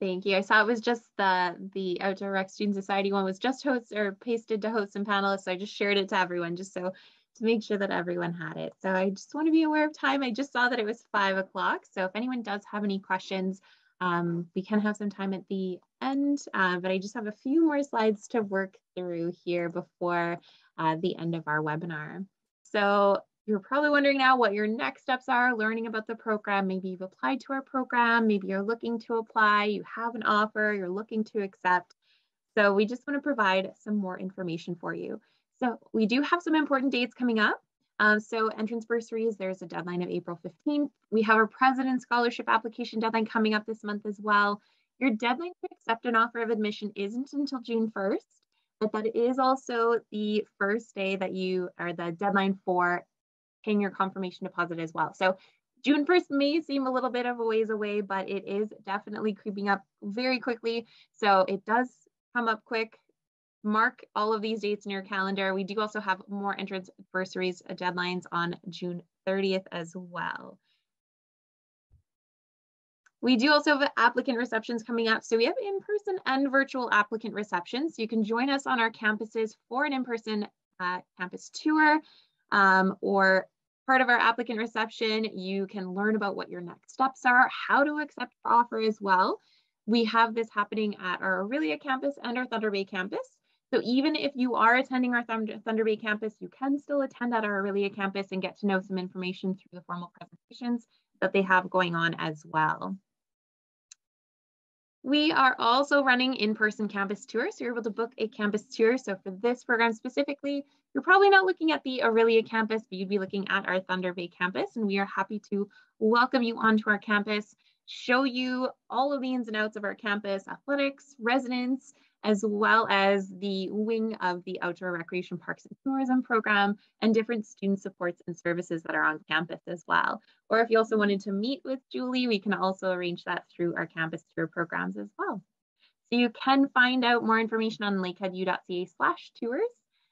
Thank you. I saw it was just the the Outdoor Rec Student Society one was just hosts or pasted to hosts and panelists. So I just shared it to everyone just so to make sure that everyone had it. So I just want to be aware of time. I just saw that it was five o'clock. So if anyone does have any questions, um, we can have some time at the end, uh, but I just have a few more slides to work through here before uh, the end of our webinar. So you're probably wondering now what your next steps are learning about the program. Maybe you've applied to our program, maybe you're looking to apply, you have an offer, you're looking to accept. So we just want to provide some more information for you. So we do have some important dates coming up. Um, so entrance bursaries, there's a deadline of April 15th. We have our President Scholarship application deadline coming up this month as well. Your deadline to accept an offer of admission isn't until June 1st, but that is also the first day that you are the deadline for paying your confirmation deposit as well. So June 1st may seem a little bit of a ways away, but it is definitely creeping up very quickly. So it does come up quick mark all of these dates in your calendar. We do also have more entrance bursaries uh, deadlines on June 30th as well. We do also have applicant receptions coming up. So we have in-person and virtual applicant receptions. You can join us on our campuses for an in-person uh, campus tour um, or part of our applicant reception. You can learn about what your next steps are, how to accept your offer as well. We have this happening at our Orillia campus and our Thunder Bay campus. So even if you are attending our Thunder Bay campus, you can still attend at our Orillia campus and get to know some information through the formal presentations that they have going on as well. We are also running in-person campus tours, so you're able to book a campus tour. So for this program specifically, you're probably not looking at the Orillia campus, but you'd be looking at our Thunder Bay campus, and we are happy to welcome you onto our campus, show you all of the ins and outs of our campus, athletics, residence, as well as the wing of the Outdoor Recreation Parks and Tourism program and different student supports and services that are on campus as well. Or if you also wanted to meet with Julie, we can also arrange that through our campus tour programs as well. So you can find out more information on lakeheadu.ca slash tours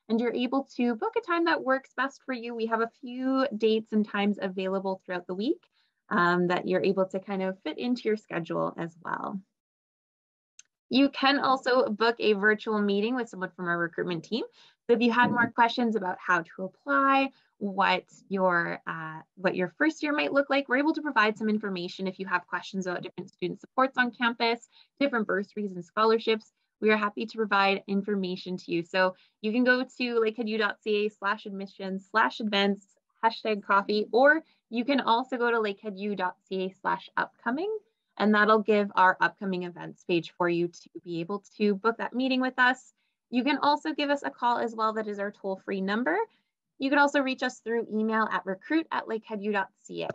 and you're able to book a time that works best for you. We have a few dates and times available throughout the week um, that you're able to kind of fit into your schedule as well. You can also book a virtual meeting with someone from our recruitment team. So if you had more questions about how to apply, what your uh, what your first year might look like, we're able to provide some information if you have questions about different student supports on campus, different bursaries and scholarships. We are happy to provide information to you. So you can go to lakeheadu.ca slash admissions slash events hashtag coffee, or you can also go to lakeheadu.ca slash upcoming and that'll give our upcoming events page for you to be able to book that meeting with us. You can also give us a call as well. That is our toll free number. You can also reach us through email at recruit at lakeheadu.ca.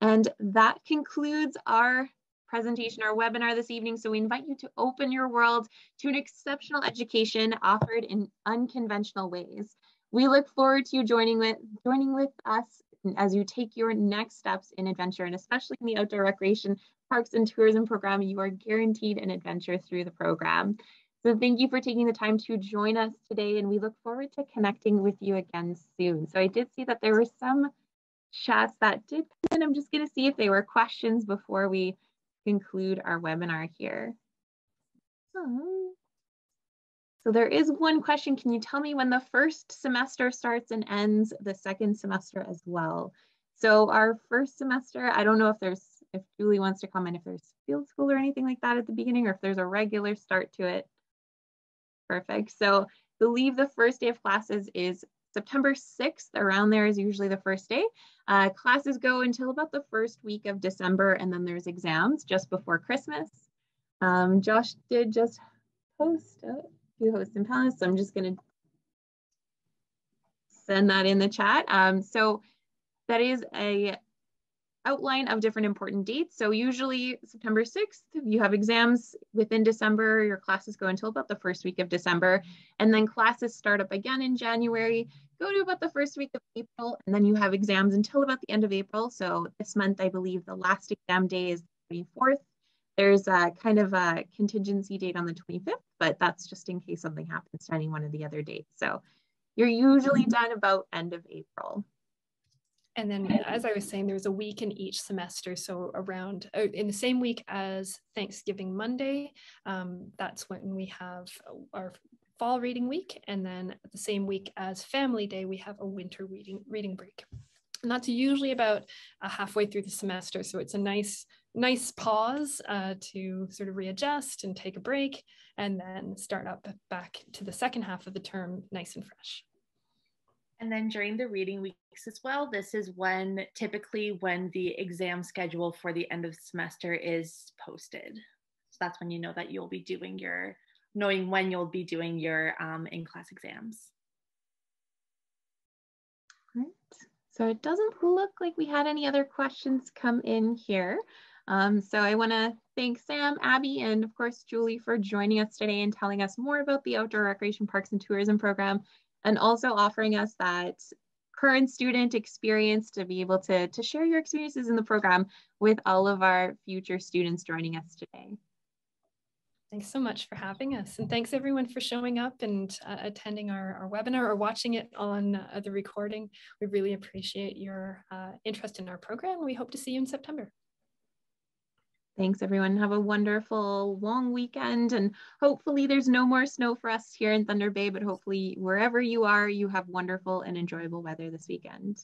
And that concludes our presentation, our webinar this evening. So we invite you to open your world to an exceptional education offered in unconventional ways. We look forward to you joining with, joining with us as you take your next steps in adventure, and especially in the outdoor recreation parks and tourism program, you are guaranteed an adventure through the program. So thank you for taking the time to join us today, and we look forward to connecting with you again soon. So I did see that there were some chats that did come in. I'm just going to see if they were questions before we conclude our webinar here. So there is one question. Can you tell me when the first semester starts and ends the second semester as well? So our first semester, I don't know if there's, if Julie wants to comment, if there's field school or anything like that at the beginning, or if there's a regular start to it. Perfect. So believe the first day of classes is September 6th, around there is usually the first day. Uh, classes go until about the first week of December, and then there's exams just before Christmas. Um, Josh did just post a few hosts and so I'm just going to send that in the chat. Um, so that is a outline of different important dates. So usually September 6th, you have exams within December, your classes go until about the first week of December, and then classes start up again in January, go to about the first week of April, and then you have exams until about the end of April. So this month, I believe the last exam day is the 24th. There's a kind of a contingency date on the 25th, but that's just in case something happens to any one of the other dates. So you're usually done about end of April. And then, as I was saying, there's a week in each semester. So, around uh, in the same week as Thanksgiving Monday, um, that's when we have our fall reading week. And then, the same week as Family Day, we have a winter reading, reading break. And that's usually about uh, halfway through the semester. So, it's a nice, nice pause uh, to sort of readjust and take a break, and then start up back to the second half of the term nice and fresh. And then during the reading weeks as well, this is when typically when the exam schedule for the end of semester is posted. So that's when you know that you'll be doing your, knowing when you'll be doing your um, in-class exams. Right. So it doesn't look like we had any other questions come in here. Um, so I want to thank Sam, Abby, and of course Julie for joining us today and telling us more about the Outdoor Recreation Parks and Tourism Program and also offering us that current student experience to be able to, to share your experiences in the program with all of our future students joining us today. Thanks so much for having us. And thanks everyone for showing up and uh, attending our, our, webinar or watching it on uh, the recording. We really appreciate your uh, interest in our program. We hope to see you in September. Thanks, everyone. Have a wonderful long weekend. And hopefully, there's no more snow for us here in Thunder Bay, but hopefully, wherever you are, you have wonderful and enjoyable weather this weekend.